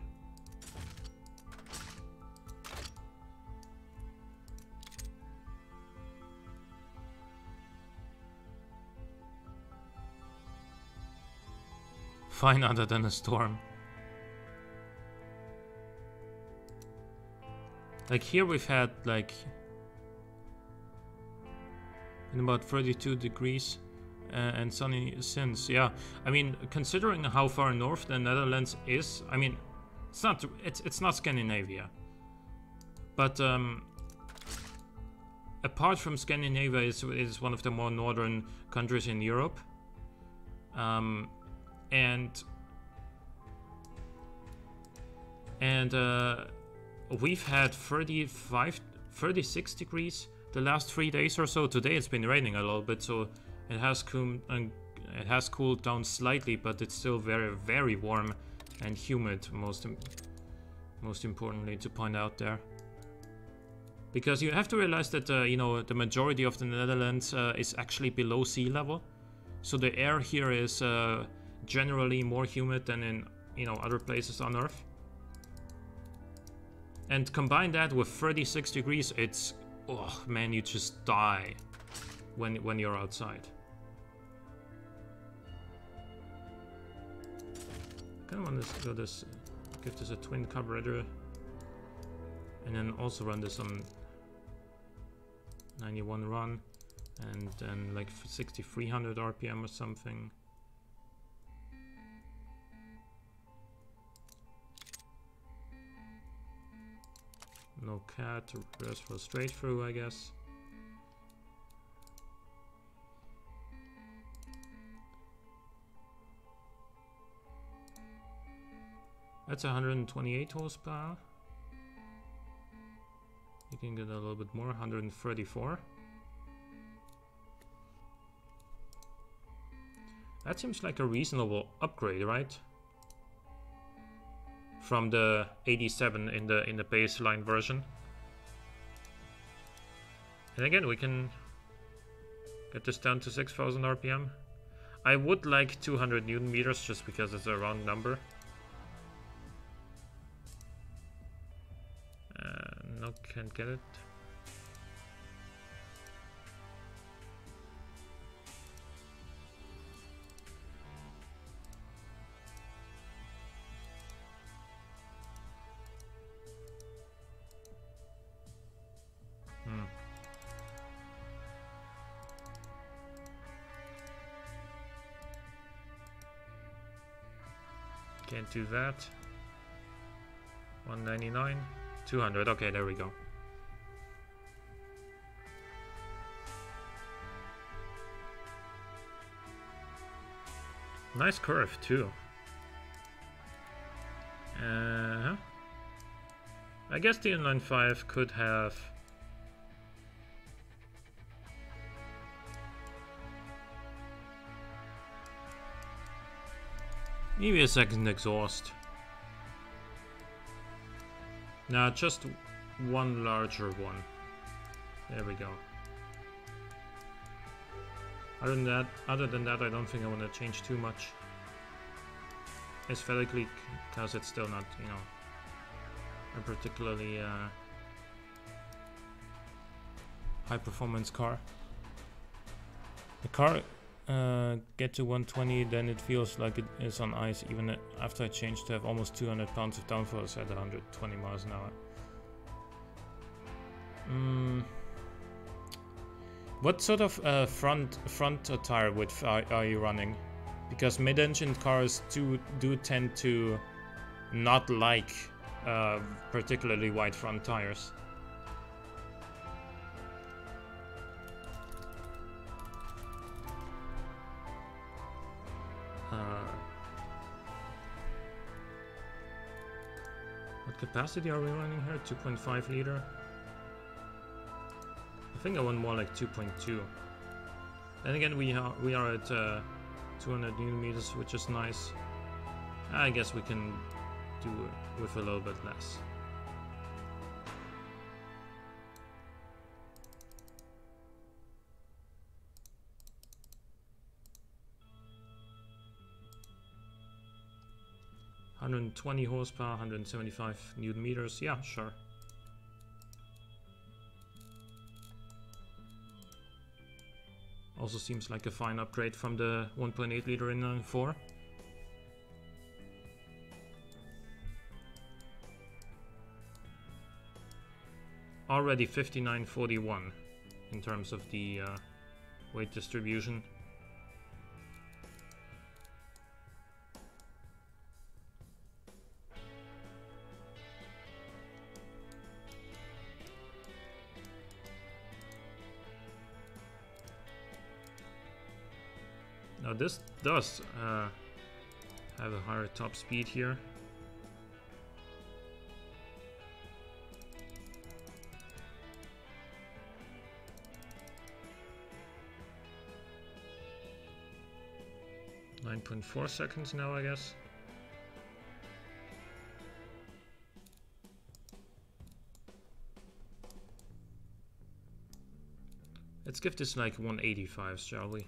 Fine other than a storm. Like here we've had like in about 32 degrees uh, and sunny since. Yeah, I mean considering how far north the Netherlands is, I mean it's not it's it's not Scandinavia, but um, apart from Scandinavia, is is one of the more northern countries in Europe. Um, and and uh, we've had 35 36 degrees the last three days or so. Today it's been raining a little bit so it has cooled it has cooled down slightly but it's still very very warm and humid most most importantly to point out there. Because you have to realize that uh, you know the majority of the Netherlands uh, is actually below sea level. So the air here is uh, generally more humid than in you know other places on earth and combine that with 36 degrees, it's... Oh, man, you just die when, when you're outside. kind of want to go this, give this a twin carburetor, and then also RON this on 91 run, and then like 6300 RPM or something. No cat, rest for straight through, I guess. That's 128 horsepower. You can get a little bit more, 134. That seems like a reasonable upgrade, right? From the 87 in the in the baseline version. And again, we can get this down to 6000 RPM. I would like 200 Newton meters just because it's a round number. Uh, no, can't get it. Do that. 199, 200. Okay, there we go. Nice curve too. Uh -huh. I guess the inline 5 could have Maybe a second exhaust. Nah, just one larger one. There we go. Other than that, other than that, I don't think I want to change too much. Aesthetically, because it's still not, you know, a particularly uh, high performance car. The car uh, get to 120, then it feels like it is on ice, even after I changed to have almost 200 pounds of downforce at 120 miles an hour. Mm. What sort of uh, front front tire width are, are, you running? because mid-engine cars do do tend to not like uh, particularly wide front tires. Capacity are we running here? 2.5 liter? I think I want more like 2.2. Then again, we are we are at uh, 200 newton meters, which is nice. I guess we can do it with a little bit less. Hundred and twenty horsepower, 175 newton meters. Yeah, sure. Also seems like a fine upgrade from the 1.8 liter inline 4. Already 59.41 in terms of the uh, weight distribution. This does uh, have a higher top speed here. Nine point four seconds now, I guess. Let's give this like 185, shall we?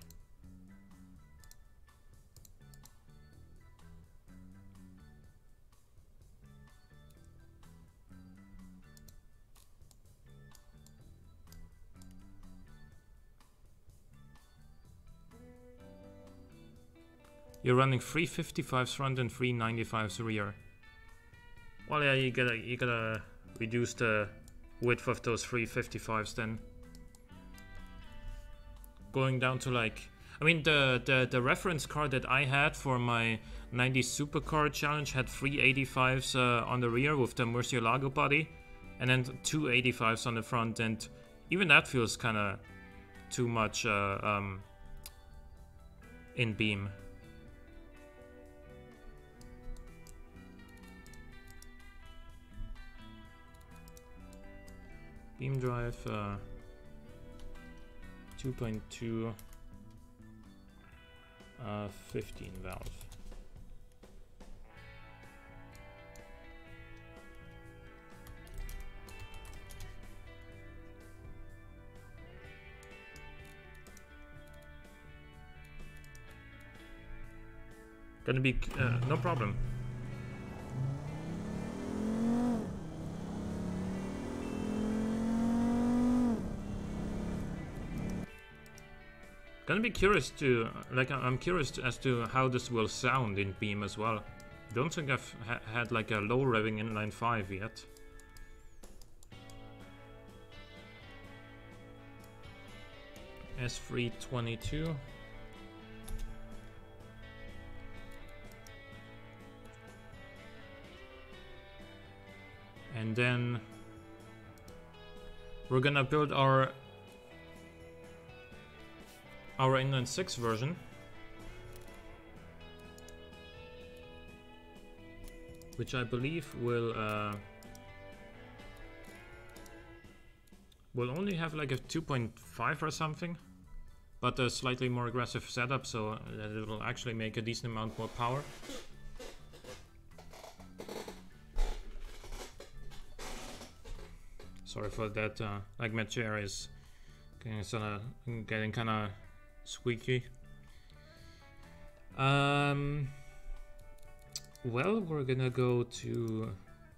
You're running 355s front and 395s rear. Well, yeah, you gotta you gotta reduce the width of those 355s then. Going down to like, I mean the the the reference car that I had for my 90 supercar challenge had 385s uh, on the rear with the Murcielago body, and then two 85s on the front, and even that feels kind of too much uh, um, in beam. Beam drive uh, 2.2 uh, 15 valve. Gonna be uh, no problem Gonna be curious to, like, I'm curious as to how this will sound in Beam as well. Don't think I've ha had like a low revving inline 5 yet. S322. And then we're gonna build our our inline 6 version. Which I believe will uh, will only have like a 2.5 or something, but a slightly more aggressive setup so that it will actually make a decent amount more power. Sorry for that, uh, like my chair is getting kind of squeaky. Um, well, we're gonna go to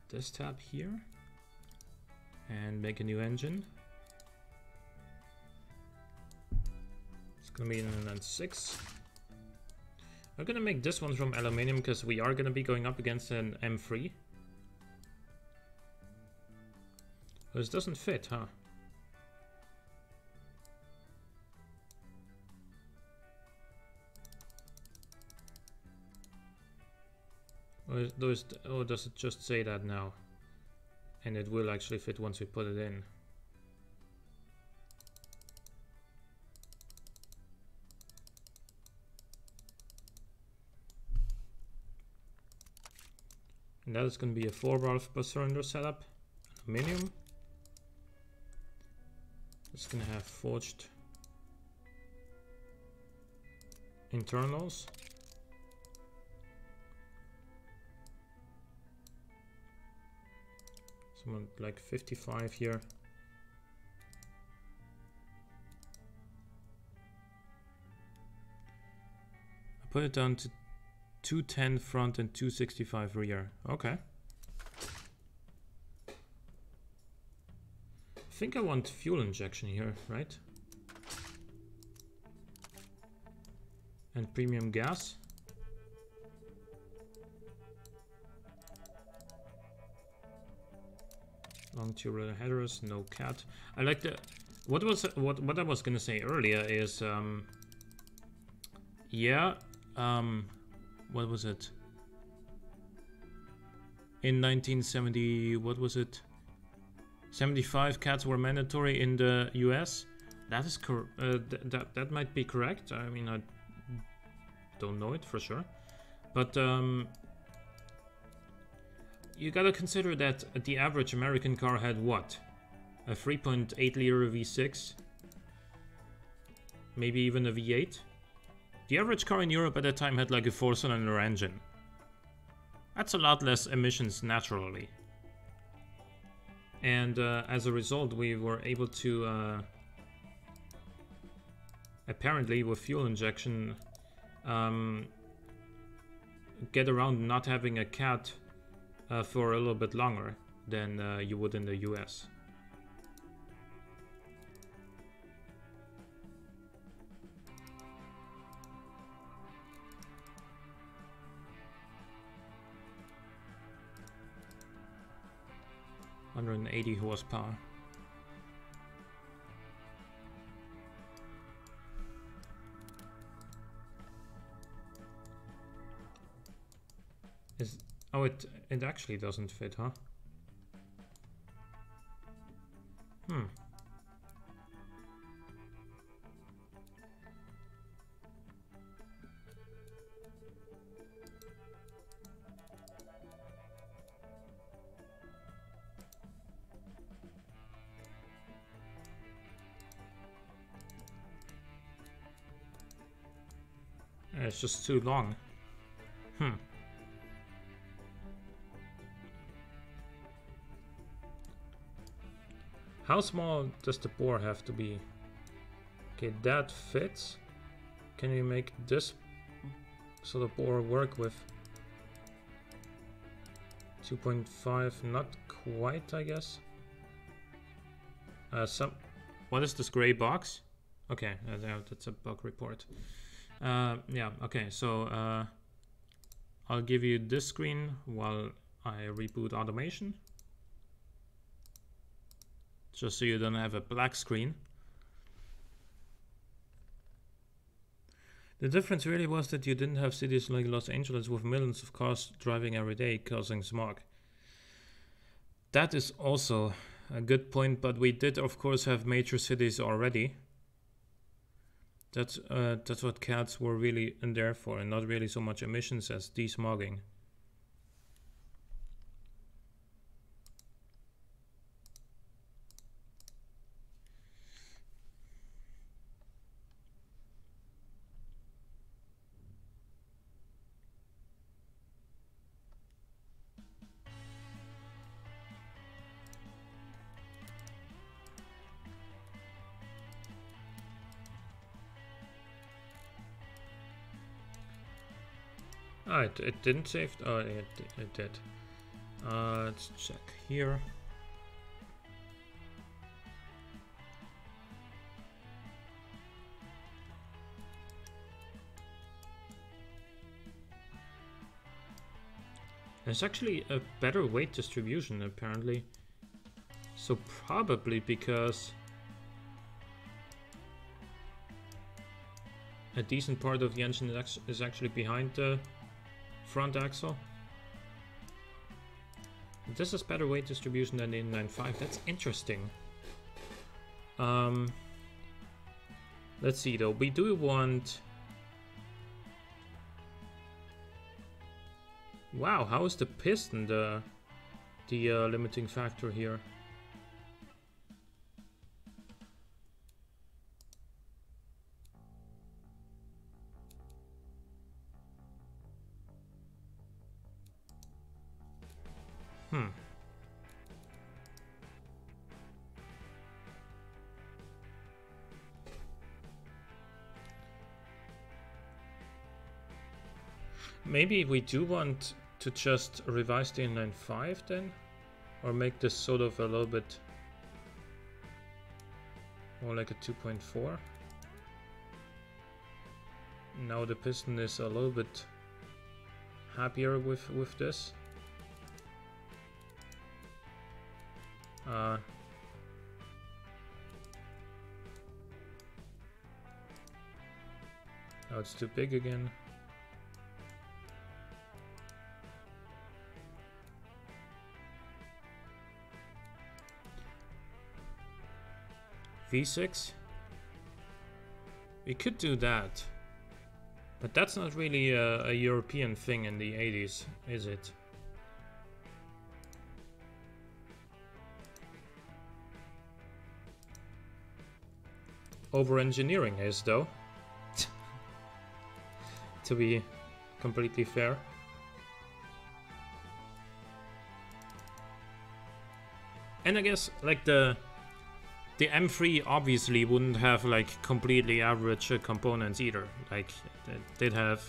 this tab here and make a new engine. It's gonna be an N six. I'm gonna make this one from aluminium because we are gonna be going up against an M3. This doesn't fit, huh? Or, does, or does it just say that now? And it will actually fit once we put it in. And that is going to be a 4 valve per cylinder setup, aluminium. It's going to have forged internals. Someone like 55 here. I put it down to 210 front and 265 rear. Okay. I think I want fuel injection here, right? And premium gas. Long tubular headers, no cat. I like the what was what what I was gonna say earlier is um yeah um what was it? In 1970 what was it? 75 cats were mandatory in the US that is cor uh, th that that might be correct. I mean I don't know it for sure. But um you gotta consider that the average American car had what? A 3.8 liter V6? Maybe even a V8? The average car in Europe at that time had like a 4 cylinder engine. That's a lot less emissions naturally. And uh, as a result, we were able to, uh, apparently with fuel injection, um, get around not having a cat uh, for a little bit longer than uh, you would in the US. Hundred and eighty horsepower. Is Oh, it, it actually doesn't fit, huh? Hmm. It's just too long. Hmm. How small does the bore have to be? Okay, that fits. Can you make this so the bore work with 2.5? Not quite, I guess. Uh, some. What is this gray box? Okay, uh, that's a bug report. Uh, yeah, okay, so uh, I'll give you this screen while I reboot automation just so you don't have a black screen. The difference really was that you didn't have cities like Los Angeles with millions of cars driving every day causing smog. That is also a good point, but we did of course have major cities already. That's, uh, that's what cats were really in there for and not really so much emissions as desmogging. It, it didn't save. Oh, it, it did. Uh, let's check here. There's actually a better weight distribution apparently. So probably because a decent part of the engine is actually behind the front axle. This is better weight distribution than the inline 5. That's interesting. Um, let's see though. We do want... Wow, how is the piston the, the uh, limiting factor here? Maybe we do want to just revise the inline 5 then? Or make this sort of a little bit more like a 2.4? Now the piston is a little bit happier with, with this. Uh, now it's too big again. V6? We could do that. But that's not really a, a European thing in the 80s, is it? over engineering is though. to be completely fair. And I guess like the the M3 obviously wouldn't have like completely average components either. Like they'd have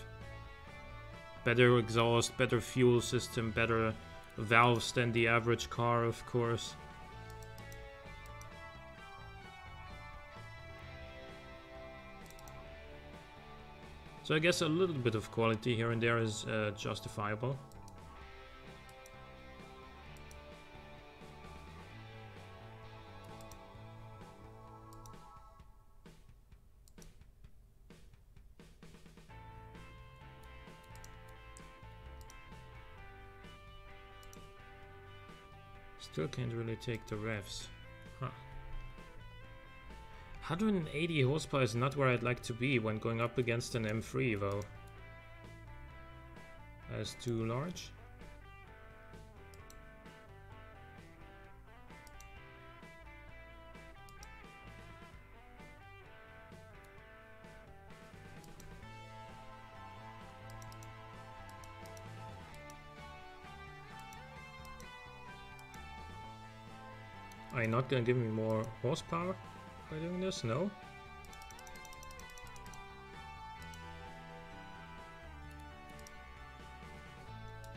better exhaust, better fuel system, better valves than the average car, of course. So I guess a little bit of quality here and there is uh, justifiable. Still can't really take the revs. 180 horsepower is not where I'd like to be when going up against an M3 though. That's too large. You not gonna give me more horsepower? by doing this? No?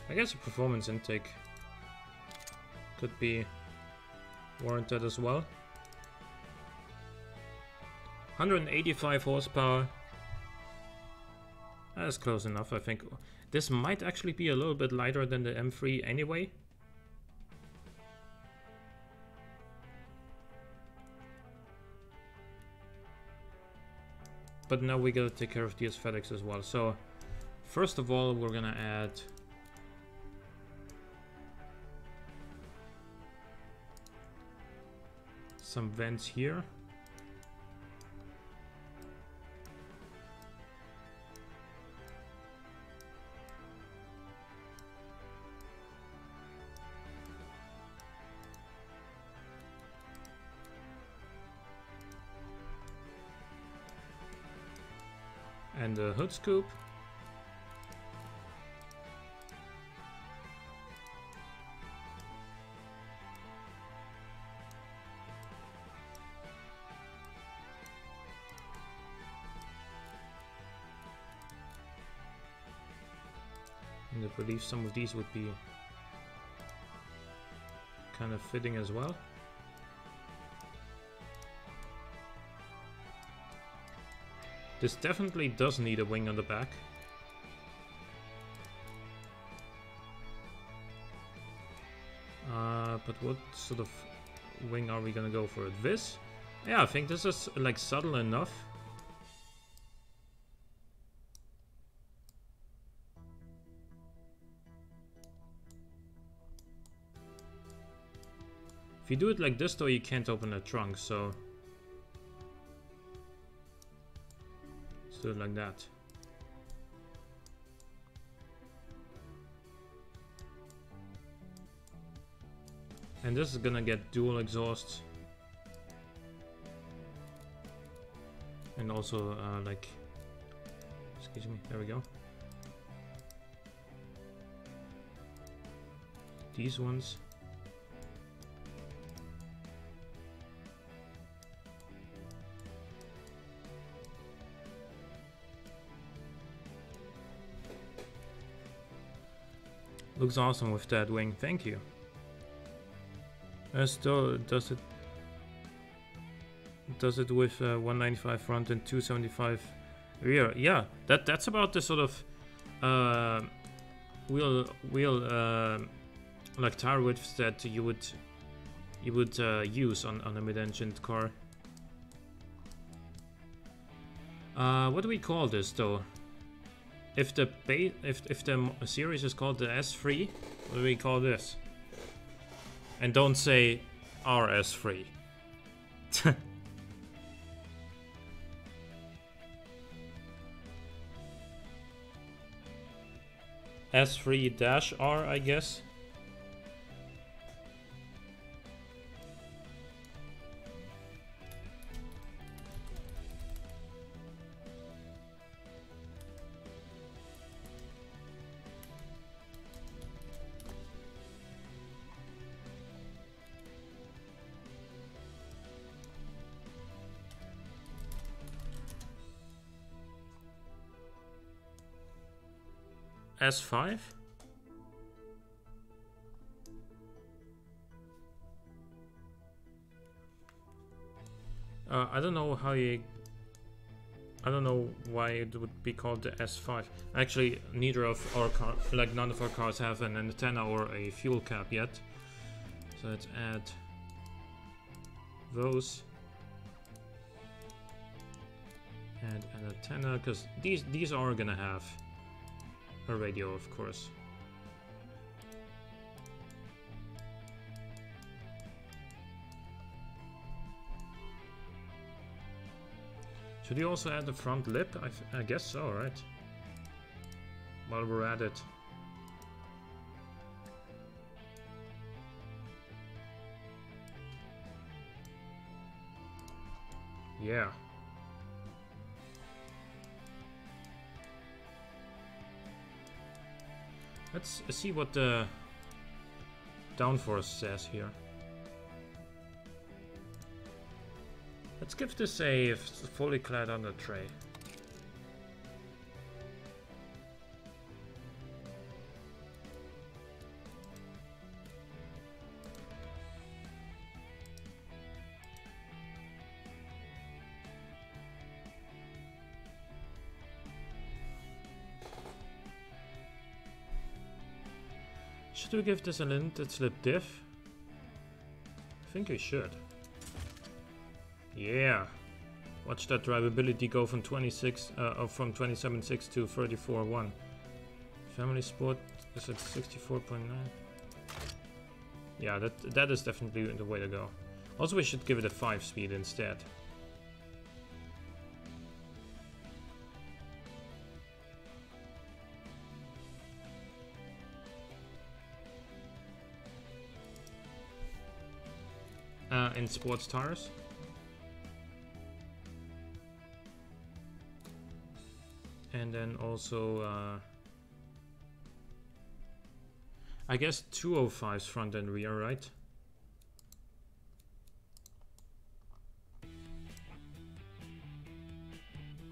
I guess a performance intake could be warranted as well. 185 horsepower. That's close enough, I think. This might actually be a little bit lighter than the M3 anyway. But now we gotta take care of the aesthetics as well. So, first of all, we're gonna add some vents here. The hood scoop. And I believe some of these would be kind of fitting as well. This definitely does need a wing on the back. Uh, but what sort of wing are we gonna go for? This? Yeah, I think this is like subtle enough. If you do it like this though, you can't open the trunk, so... It like that. And this is gonna get dual exhaust. And also, uh, like... Excuse me, there we go. These ones. Looks awesome with that wing, thank you. Uh, still, does it does it with uh, 195 front and 275 rear? Yeah, that that's about the sort of uh, wheel wheel uh, like tire widths that you would you would uh, use on on a mid-engined car. Uh, what do we call this though? If the if if the series is called the S3, what do we call this? And don't say RS3. S3-R, I guess. S5? Uh, I don't know how you... I don't know why it would be called the S5. Actually, neither of our car, like none of our cars have an antenna or a fuel cap yet. So let's add those. And an antenna, because these these are gonna have a radio, of course. Should you also add the front lip? I, I guess so, right? While we're at it. Yeah. Let's uh, see what the downforce says here. Let's give this a fully clad under tray. Should we give this a limited slip diff? I think we should. Yeah. Watch that drivability go from 26 uh, from 27.6 to 34.1. Family Sport is at 64.9. Yeah, that that is definitely the way to go. Also, we should give it a 5 speed instead. In sports tires. And then also, uh, I guess 205's front and rear, right?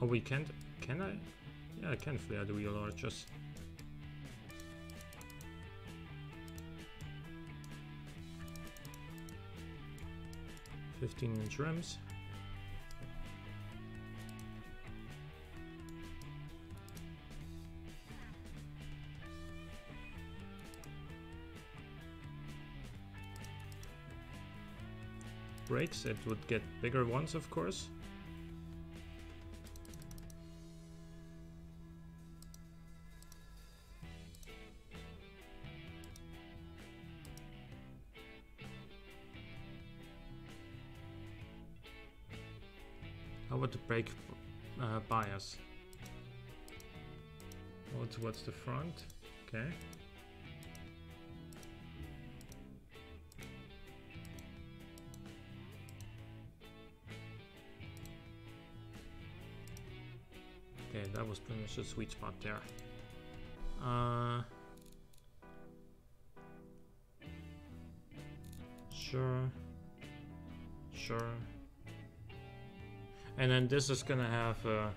Oh, we can't, can I? Yeah, I can flare the wheel arches. 15 inch rims. Brakes, it would get bigger ones of course. About the brake uh, bias? More towards the front. Okay. Okay, that was pretty much the sweet spot there. Uh, sure. Sure. And then this is gonna have a,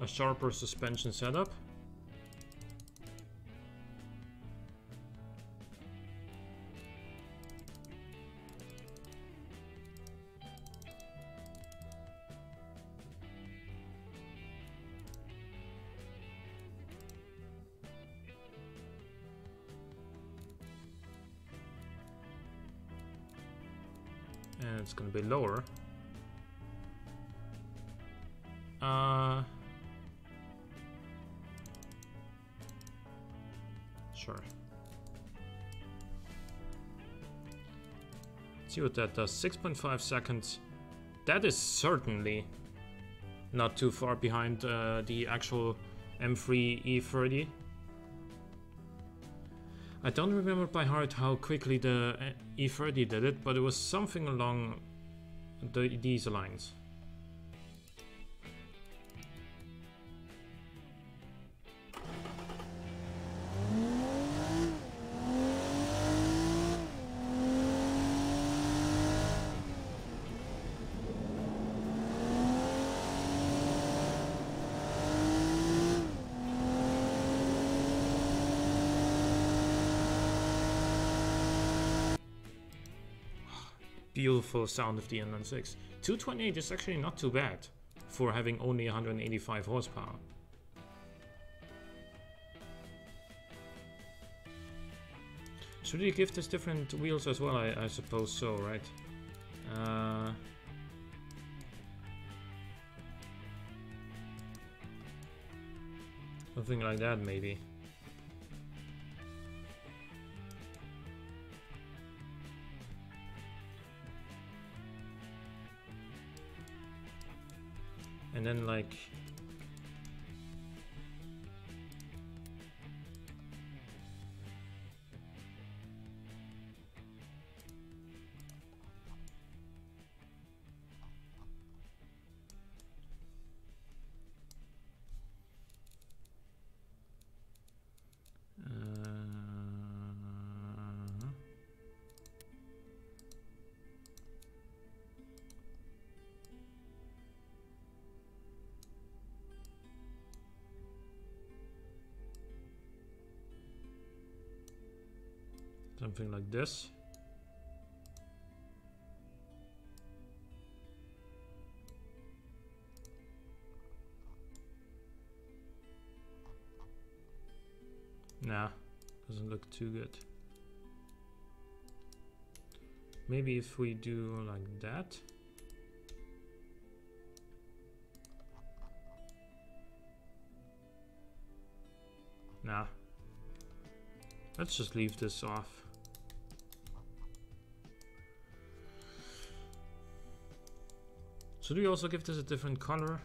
a sharper suspension setup. and it's gonna be lower. See what that does. 6.5 seconds. That is certainly not too far behind uh, the actual M3 E30. I don't remember by heart how quickly the uh, E30 did it, but it was something along the, these lines. Sound of the inline 6. 228 is actually not too bad for having only 185 horsepower. Should we give this different wheels as well? I, I suppose so, right? Uh, something like that, maybe. And then like something like this. Nah, doesn't look too good. Maybe if we do like that. Nah. Let's just leave this off. Should we also give this a different color?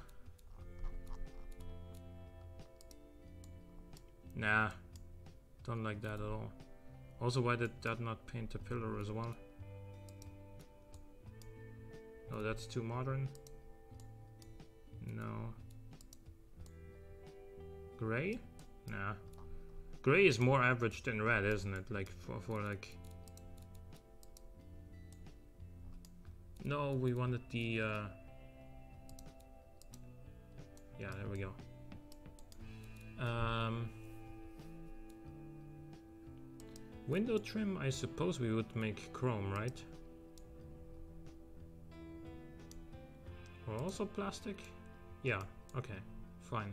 Nah, don't like that at all. Also, why did that not paint the pillar as well? No, that's too modern. No. Gray? Nah. Gray is more average than red, isn't it? Like, for, for like... No, we wanted the... Uh... Yeah, there we go. Um... Window trim, I suppose we would make chrome, right? Or also plastic? Yeah, okay, fine.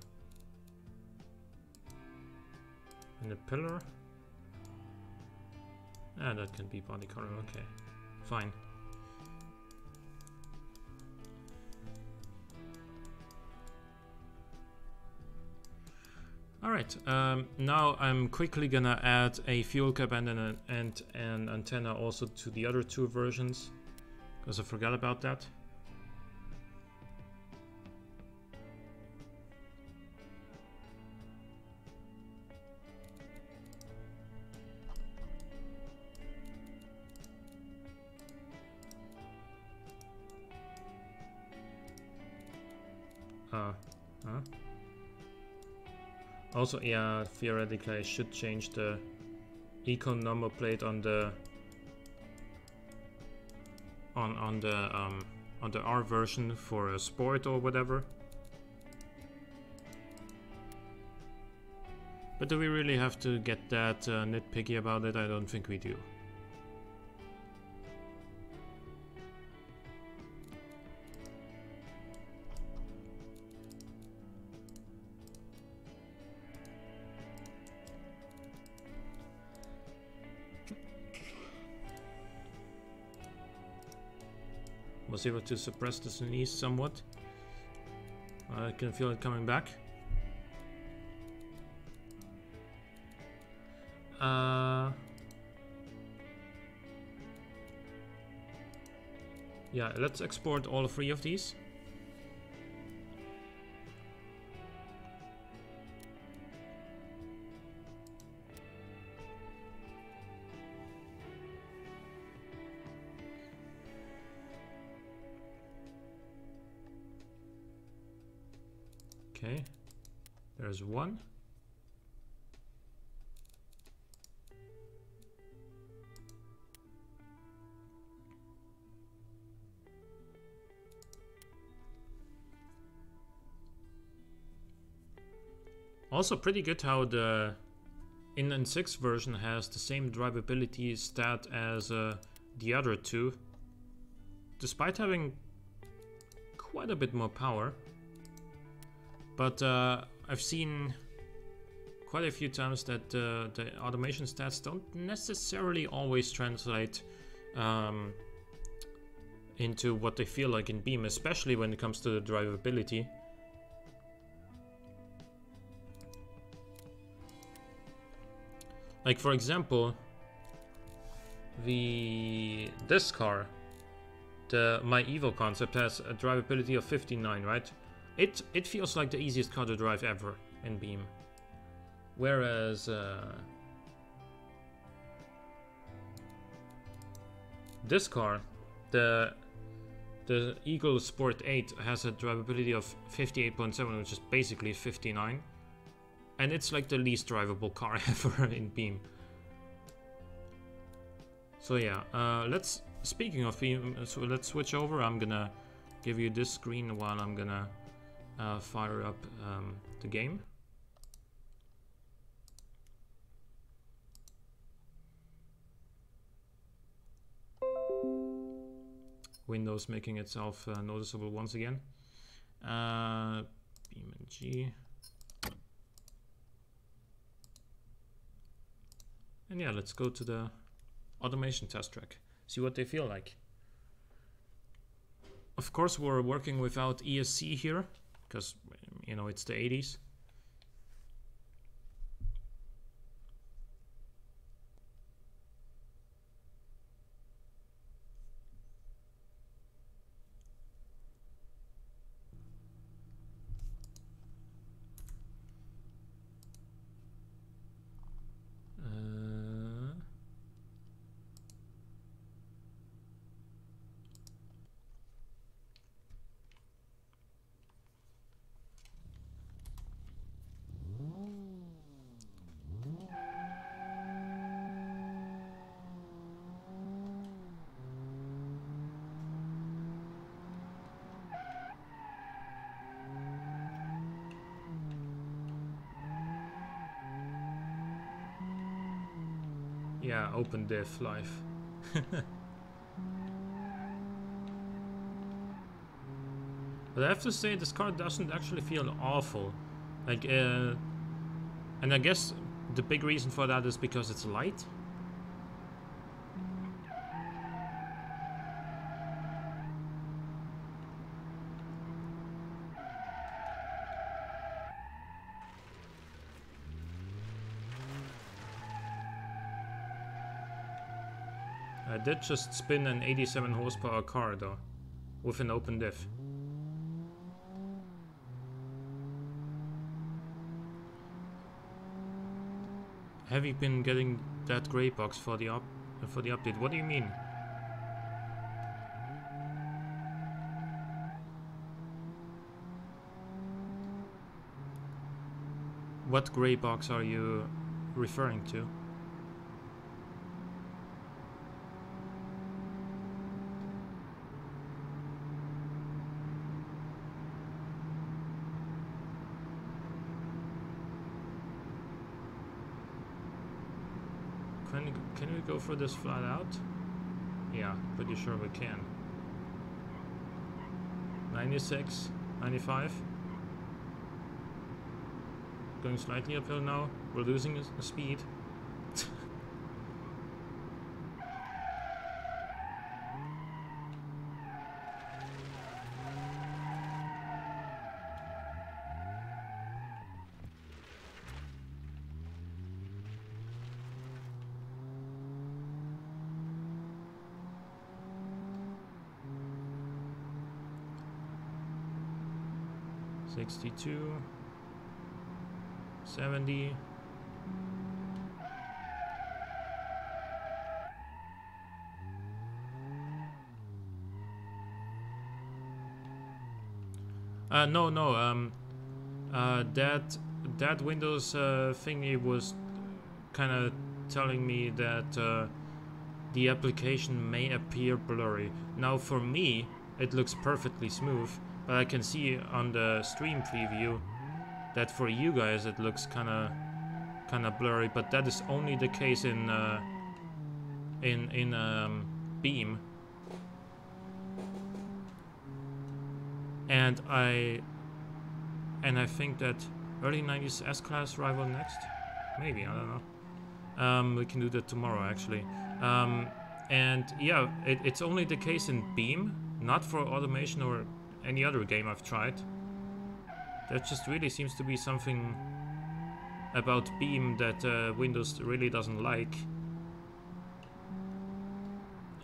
And the pillar? Ah, that can be body color, okay, fine. Alright, um, now I'm quickly gonna add a fuel cap and an, and an antenna also to the other two versions, because I forgot about that. Also, yeah, theoretically I should change the econ number plate on the on on the um, on the R version for a sport or whatever. But do we really have to get that uh, nitpicky about it? I don't think we do. Was able to suppress the sneeze somewhat. I can feel it coming back. Uh, yeah, let's export all three of these. There's one. Also pretty good how the inline 6 version has the same drivability stat as uh, the other two. Despite having quite a bit more power. But uh, I've seen quite a few times that uh, the automation stats don't necessarily always translate um, into what they feel like in Beam, especially when it comes to the drivability. Like for example, the this car, the my Evo concept has a drivability of 59, right? It it feels like the easiest car to drive ever in Beam. Whereas uh, this car, the the Eagle Sport 8 has a drivability of 58.7, which is basically 59. And it's like the least drivable car ever in Beam. So yeah, uh, let's, speaking of Beam, so let's switch over. I'm gonna give you this screen while I'm gonna uh, fire up um, the game. Windows making itself uh, noticeable once again. Uh, BeamNG. And yeah, let's go to the automation test track, see what they feel like. Of course, we're working without ESC here, because, you know, it's the 80s. Yeah, open diff life. but I have to say, this car doesn't actually feel awful. Like, uh, and I guess the big reason for that is because it's light. Did just spin an 87 horsepower car though, with an open diff. Have you been getting that gray box for the up for the update? What do you mean? What gray box are you referring to? Can, can we go for this flat out? Yeah, pretty sure we can. 96, 95. Going slightly uphill now. We're losing speed. 62 70 Uh, no, no. Um, uh, that that Windows uh, thingy was kind of telling me that uh, the application may appear blurry. Now, for me, it looks perfectly smooth. But I can see on the stream preview that for you guys it looks kind of kind of blurry, but that is only the case in uh, in in um, Beam. And I and I think that early 90s S-Class rival next, maybe I don't know. Um, we can do that tomorrow actually. Um, and yeah, it, it's only the case in Beam, not for automation or any other game I've tried. There just really seems to be something about Beam that uh, Windows really doesn't like.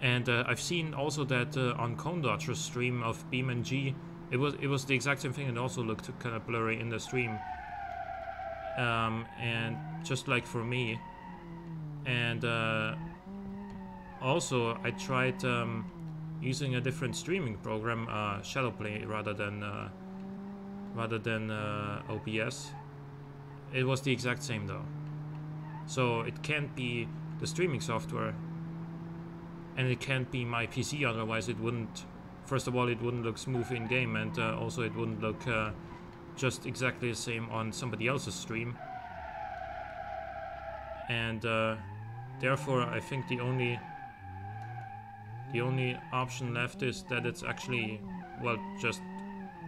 And uh, I've seen also that uh, on Conedodger's stream of BeamNG, it was it was the exact same thing. It also looked kind of blurry in the stream. Um, and just like for me. And uh, also I tried um, using a different streaming program, uh, Shadowplay, rather than uh, rather than uh, OBS. It was the exact same though. So it can't be the streaming software, and it can't be my PC. Otherwise, it wouldn't. First of all, it wouldn't look smooth in game, and uh, also it wouldn't look uh, just exactly the same on somebody else's stream. And uh, therefore, I think the only the only option left is that it's actually, well, just,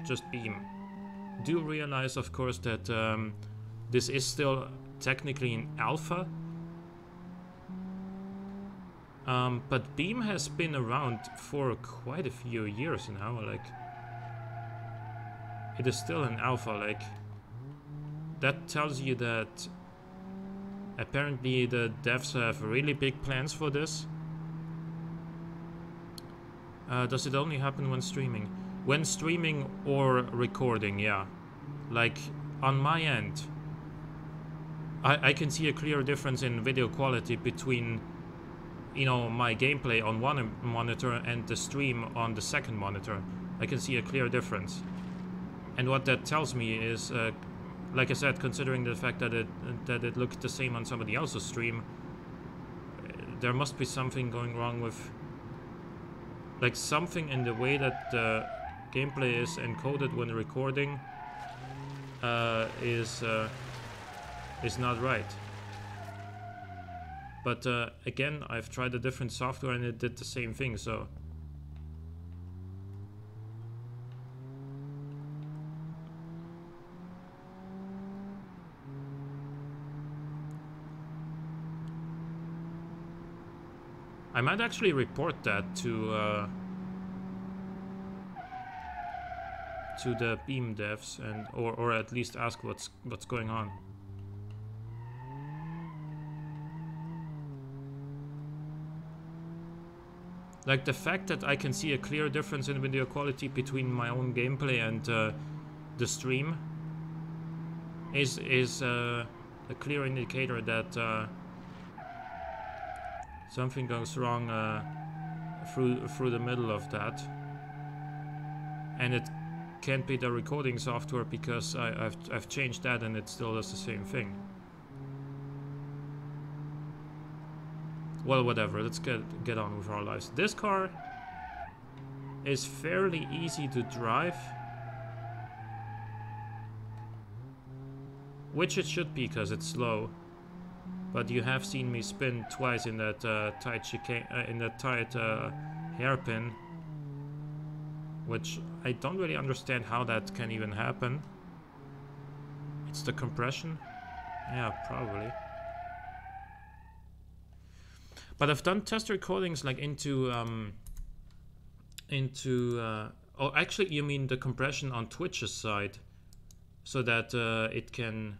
just Beam. Do realize, of course, that um, this is still technically in alpha. Um, but Beam has been around for quite a few years now, like... It is still in alpha, like... That tells you that apparently the devs have really big plans for this uh, does it only happen when streaming? When streaming or recording, yeah. Like, on my end, I, I can see a clear difference in video quality between, you know, my gameplay on one monitor and the stream on the second monitor. I can see a clear difference. And what that tells me is, uh, like I said, considering the fact that it that it looked the same on somebody else's stream, there must be something going wrong with like something in the way that the gameplay is encoded when recording uh, is uh, is not right. But uh, again, I've tried a different software and it did the same thing, so... I might actually report that to uh, to the Beam devs and or or at least ask what's what's going on. Like the fact that I can see a clear difference in video quality between my own gameplay and uh, the stream is is uh, a clear indicator that uh, something goes wrong uh, through through the middle of that, and it can't be the recording software because I, have I've changed that and it still does the same thing. Well, whatever. Let's get get on with our lives. This car is fairly easy to drive. Which it should be because it's slow. But you have seen me spin twice in that uh, tight chicane, uh, in that tight uh, hairpin. Which I don't really understand how that can even happen. It's the compression? Yeah, probably. But I've done test recordings like into um, into uh, oh actually you mean the compression on Twitch's side so that uh, it can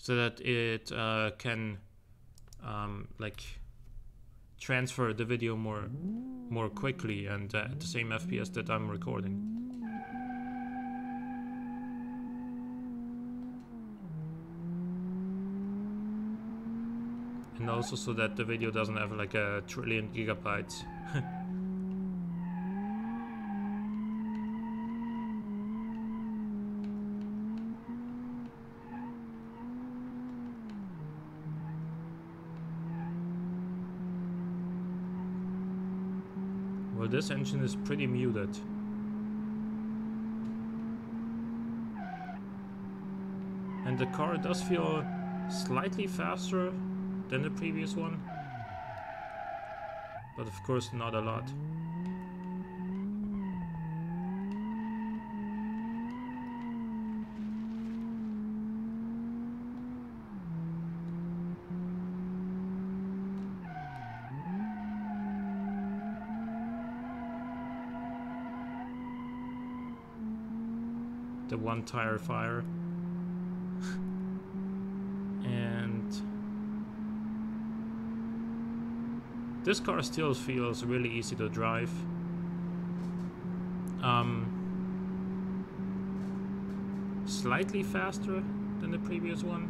so that it uh, can um, like transfer the video more more quickly and uh, at the same FPS that I'm recording. and also so that the video doesn't have like a trillion gigabytes. well, this engine is pretty muted. And the car does feel slightly faster than the previous one. But of course not a lot. One tire fire and This car still feels really easy to drive. Um, slightly faster than the previous one.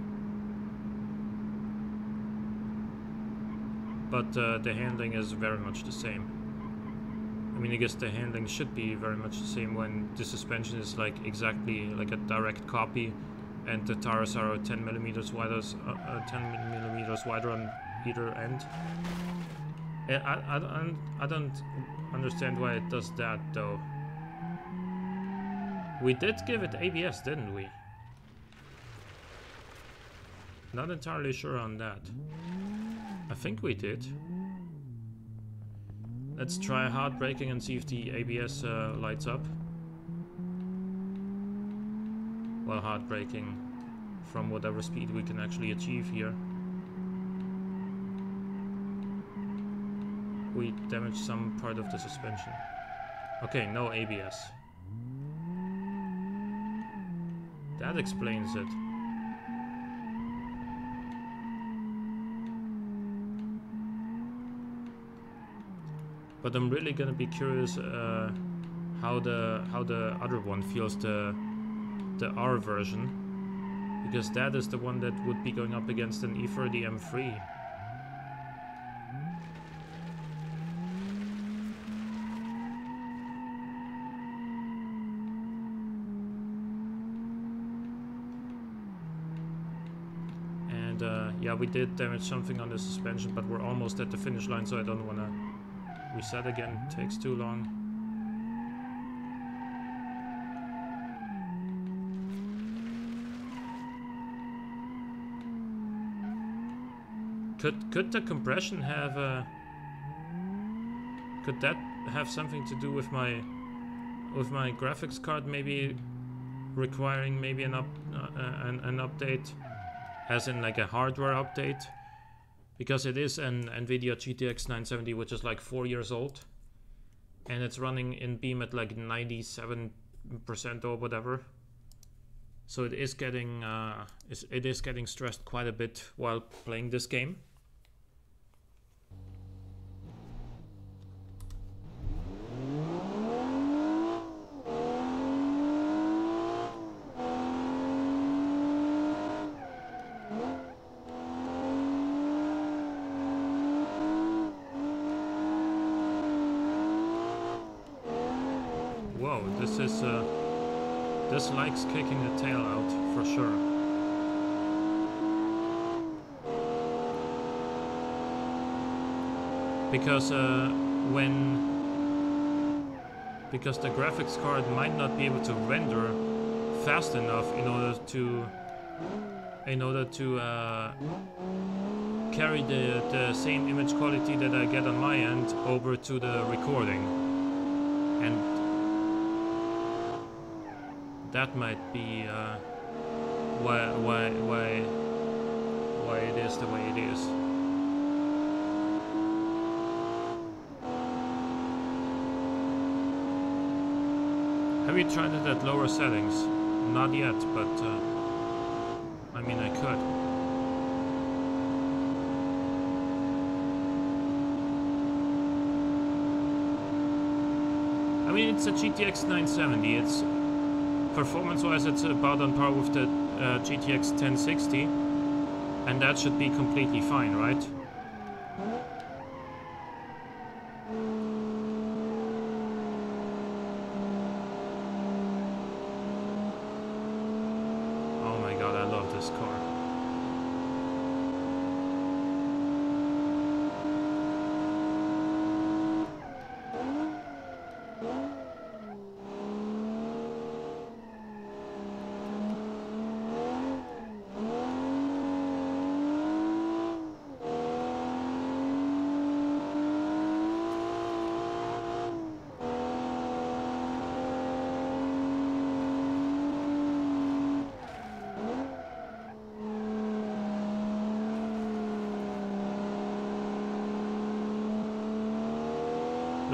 But uh, the handling is very much the same. I mean, I guess the handling should be very much the same when the suspension is like exactly like a direct copy and the tires are 10 millimeters wider, uh, uh, 10 millimeters wider on either end. I, I, I, don't, I don't understand why it does that though. We did give it ABS, didn't we? Not entirely sure on that. I think we did. Let's try hard braking and see if the ABS uh, lights up. Well, hard braking from whatever speed we can actually achieve here. we damaged some part of the suspension. Okay, no ABS. That explains it. But I'm really gonna be curious uh, how the how the other one feels the the R version because that is the one that would be going up against an E30 M3. And Yeah, we did damage something on the suspension, but we're almost at the finish line, so I don't want to reset again. Takes too long. Could could the compression have a? Could that have something to do with my with my graphics card maybe requiring maybe an up uh, an, an update? as in like a hardware update because it is an NVIDIA GTX 970 which is like four years old. And it's running in Beam at like 97% or whatever. So it is getting uh, it is getting stressed quite a bit while playing this game this uh, this likes kicking the tail out for sure. Because uh, when because the graphics card might not be able to render fast enough in order to in order to uh, carry the, the same image quality that I get on my end over to the recording and that might be uh, why why why why it is the way it is. Have you tried it at lower settings? Not yet, but uh, I mean I could. I mean it's a GTX 970. It's performance-wise it's about on par with the uh, GTX 1060, and that should be completely fine, right? Oh my god, I love this car.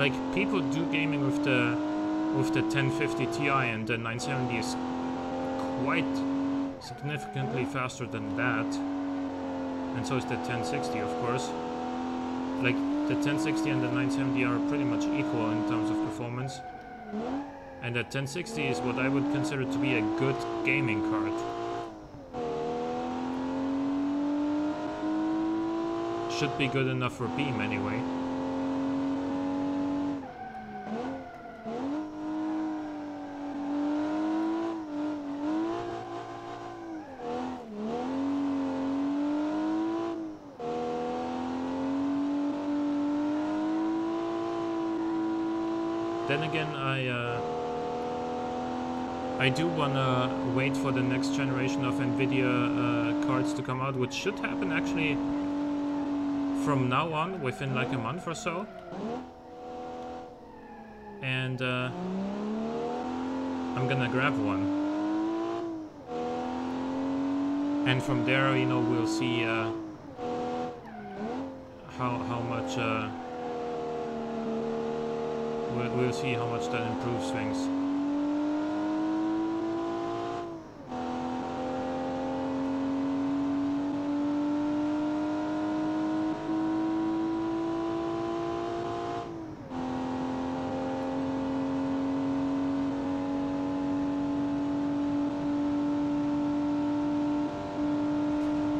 Like people do gaming with the with the 1050 Ti and the 970 is quite significantly faster than that. And so is the 1060 of course. Like the 1060 and the 970 are pretty much equal in terms of performance. And the 1060 is what I would consider to be a good gaming card. Should be good enough for Beam anyway Then again, I uh, I do wanna wait for the next generation of Nvidia uh, cards to come out, which should happen actually from now on, within like a month or so. And uh, I'm gonna grab one. And from there, you know, we'll see uh, how how much. Uh, we'll, we'll see how much that improves things.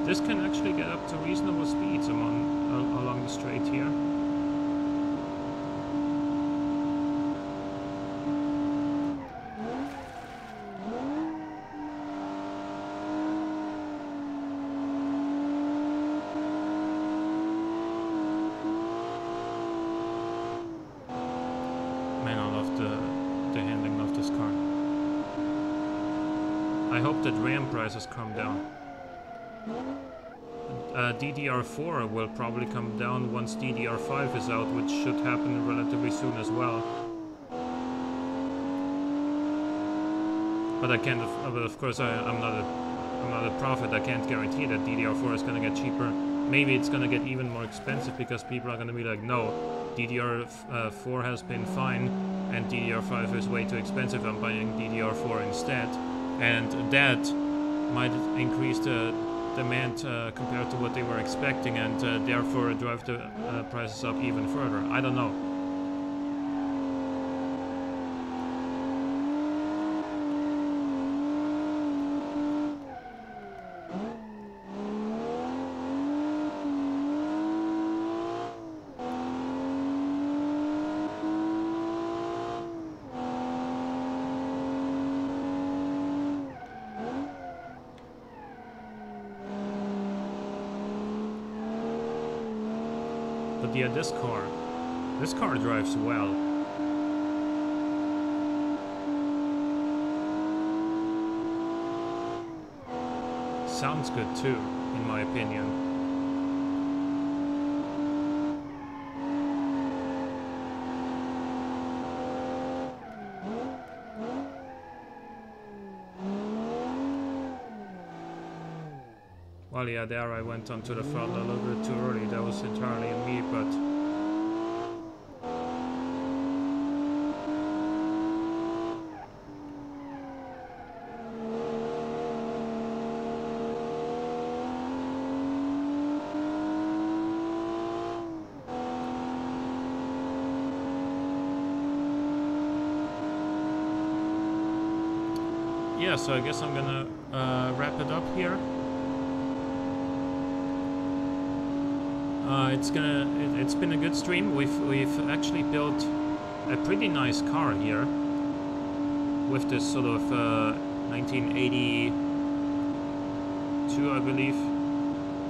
This can actually get up to reasonable speeds among, uh, along the straight here. Man, I love the, the handling of this car. I hope that RAM prices come down. Uh, DDR4 will probably come down once DDR5 is out, which should happen relatively soon as well. But I can't, of, but of course, I, I'm not a, I'm not a prophet. I can't guarantee that DDR4 is gonna get cheaper. Maybe it's gonna get even more expensive because people are gonna be like, no, DDR4 has been fine, and DDR5 is way too expensive. I'm buying DDR4 instead, and that might increase the demand uh, compared to what they were expecting, and uh, therefore drive the uh, prices up even further. I don't know. This car, this car drives well. Sounds good too, in my opinion. Well, yeah, there I went onto the throttle a little bit too early. That was entirely me, but... Yeah, so I guess I'm gonna uh, wrap it up here. Uh, it's gonna. It, has been a good stream. We've we've actually built a pretty nice car here with this sort of uh, 1982, I believe,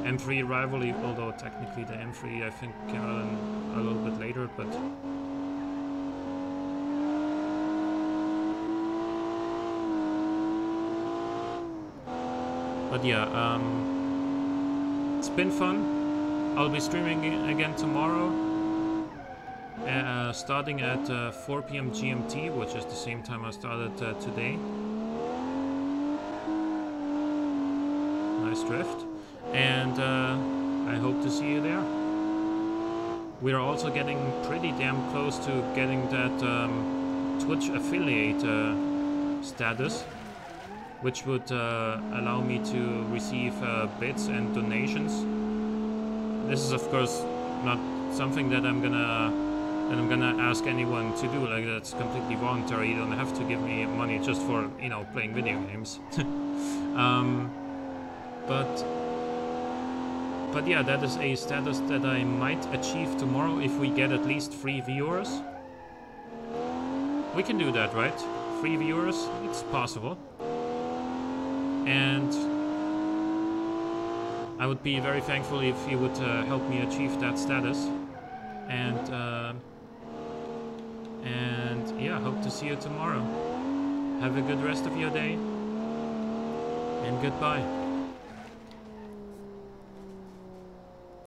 M3 rivalry. Although technically the M3 I think came out a little bit later, but. But yeah, um, it's been fun. I'll be streaming again tomorrow, uh, starting at uh, 4 p.m. GMT, which is the same time I started uh, today. Nice drift. And uh, I hope to see you there. We are also getting pretty damn close to getting that um, Twitch affiliate uh, status, which would uh, allow me to receive bits and donations this is of course not something that I'm gonna that I'm gonna ask anyone to do. Like that's completely voluntary. You don't have to give me money just for you know playing video games. um, but but yeah, that is a status that I might achieve tomorrow if we get at least three viewers. We can do that, right? Three viewers, it's possible. And I would be very thankful if you would uh, help me achieve that status. And uh, and yeah, hope to see you tomorrow. Have a good rest of your day and goodbye.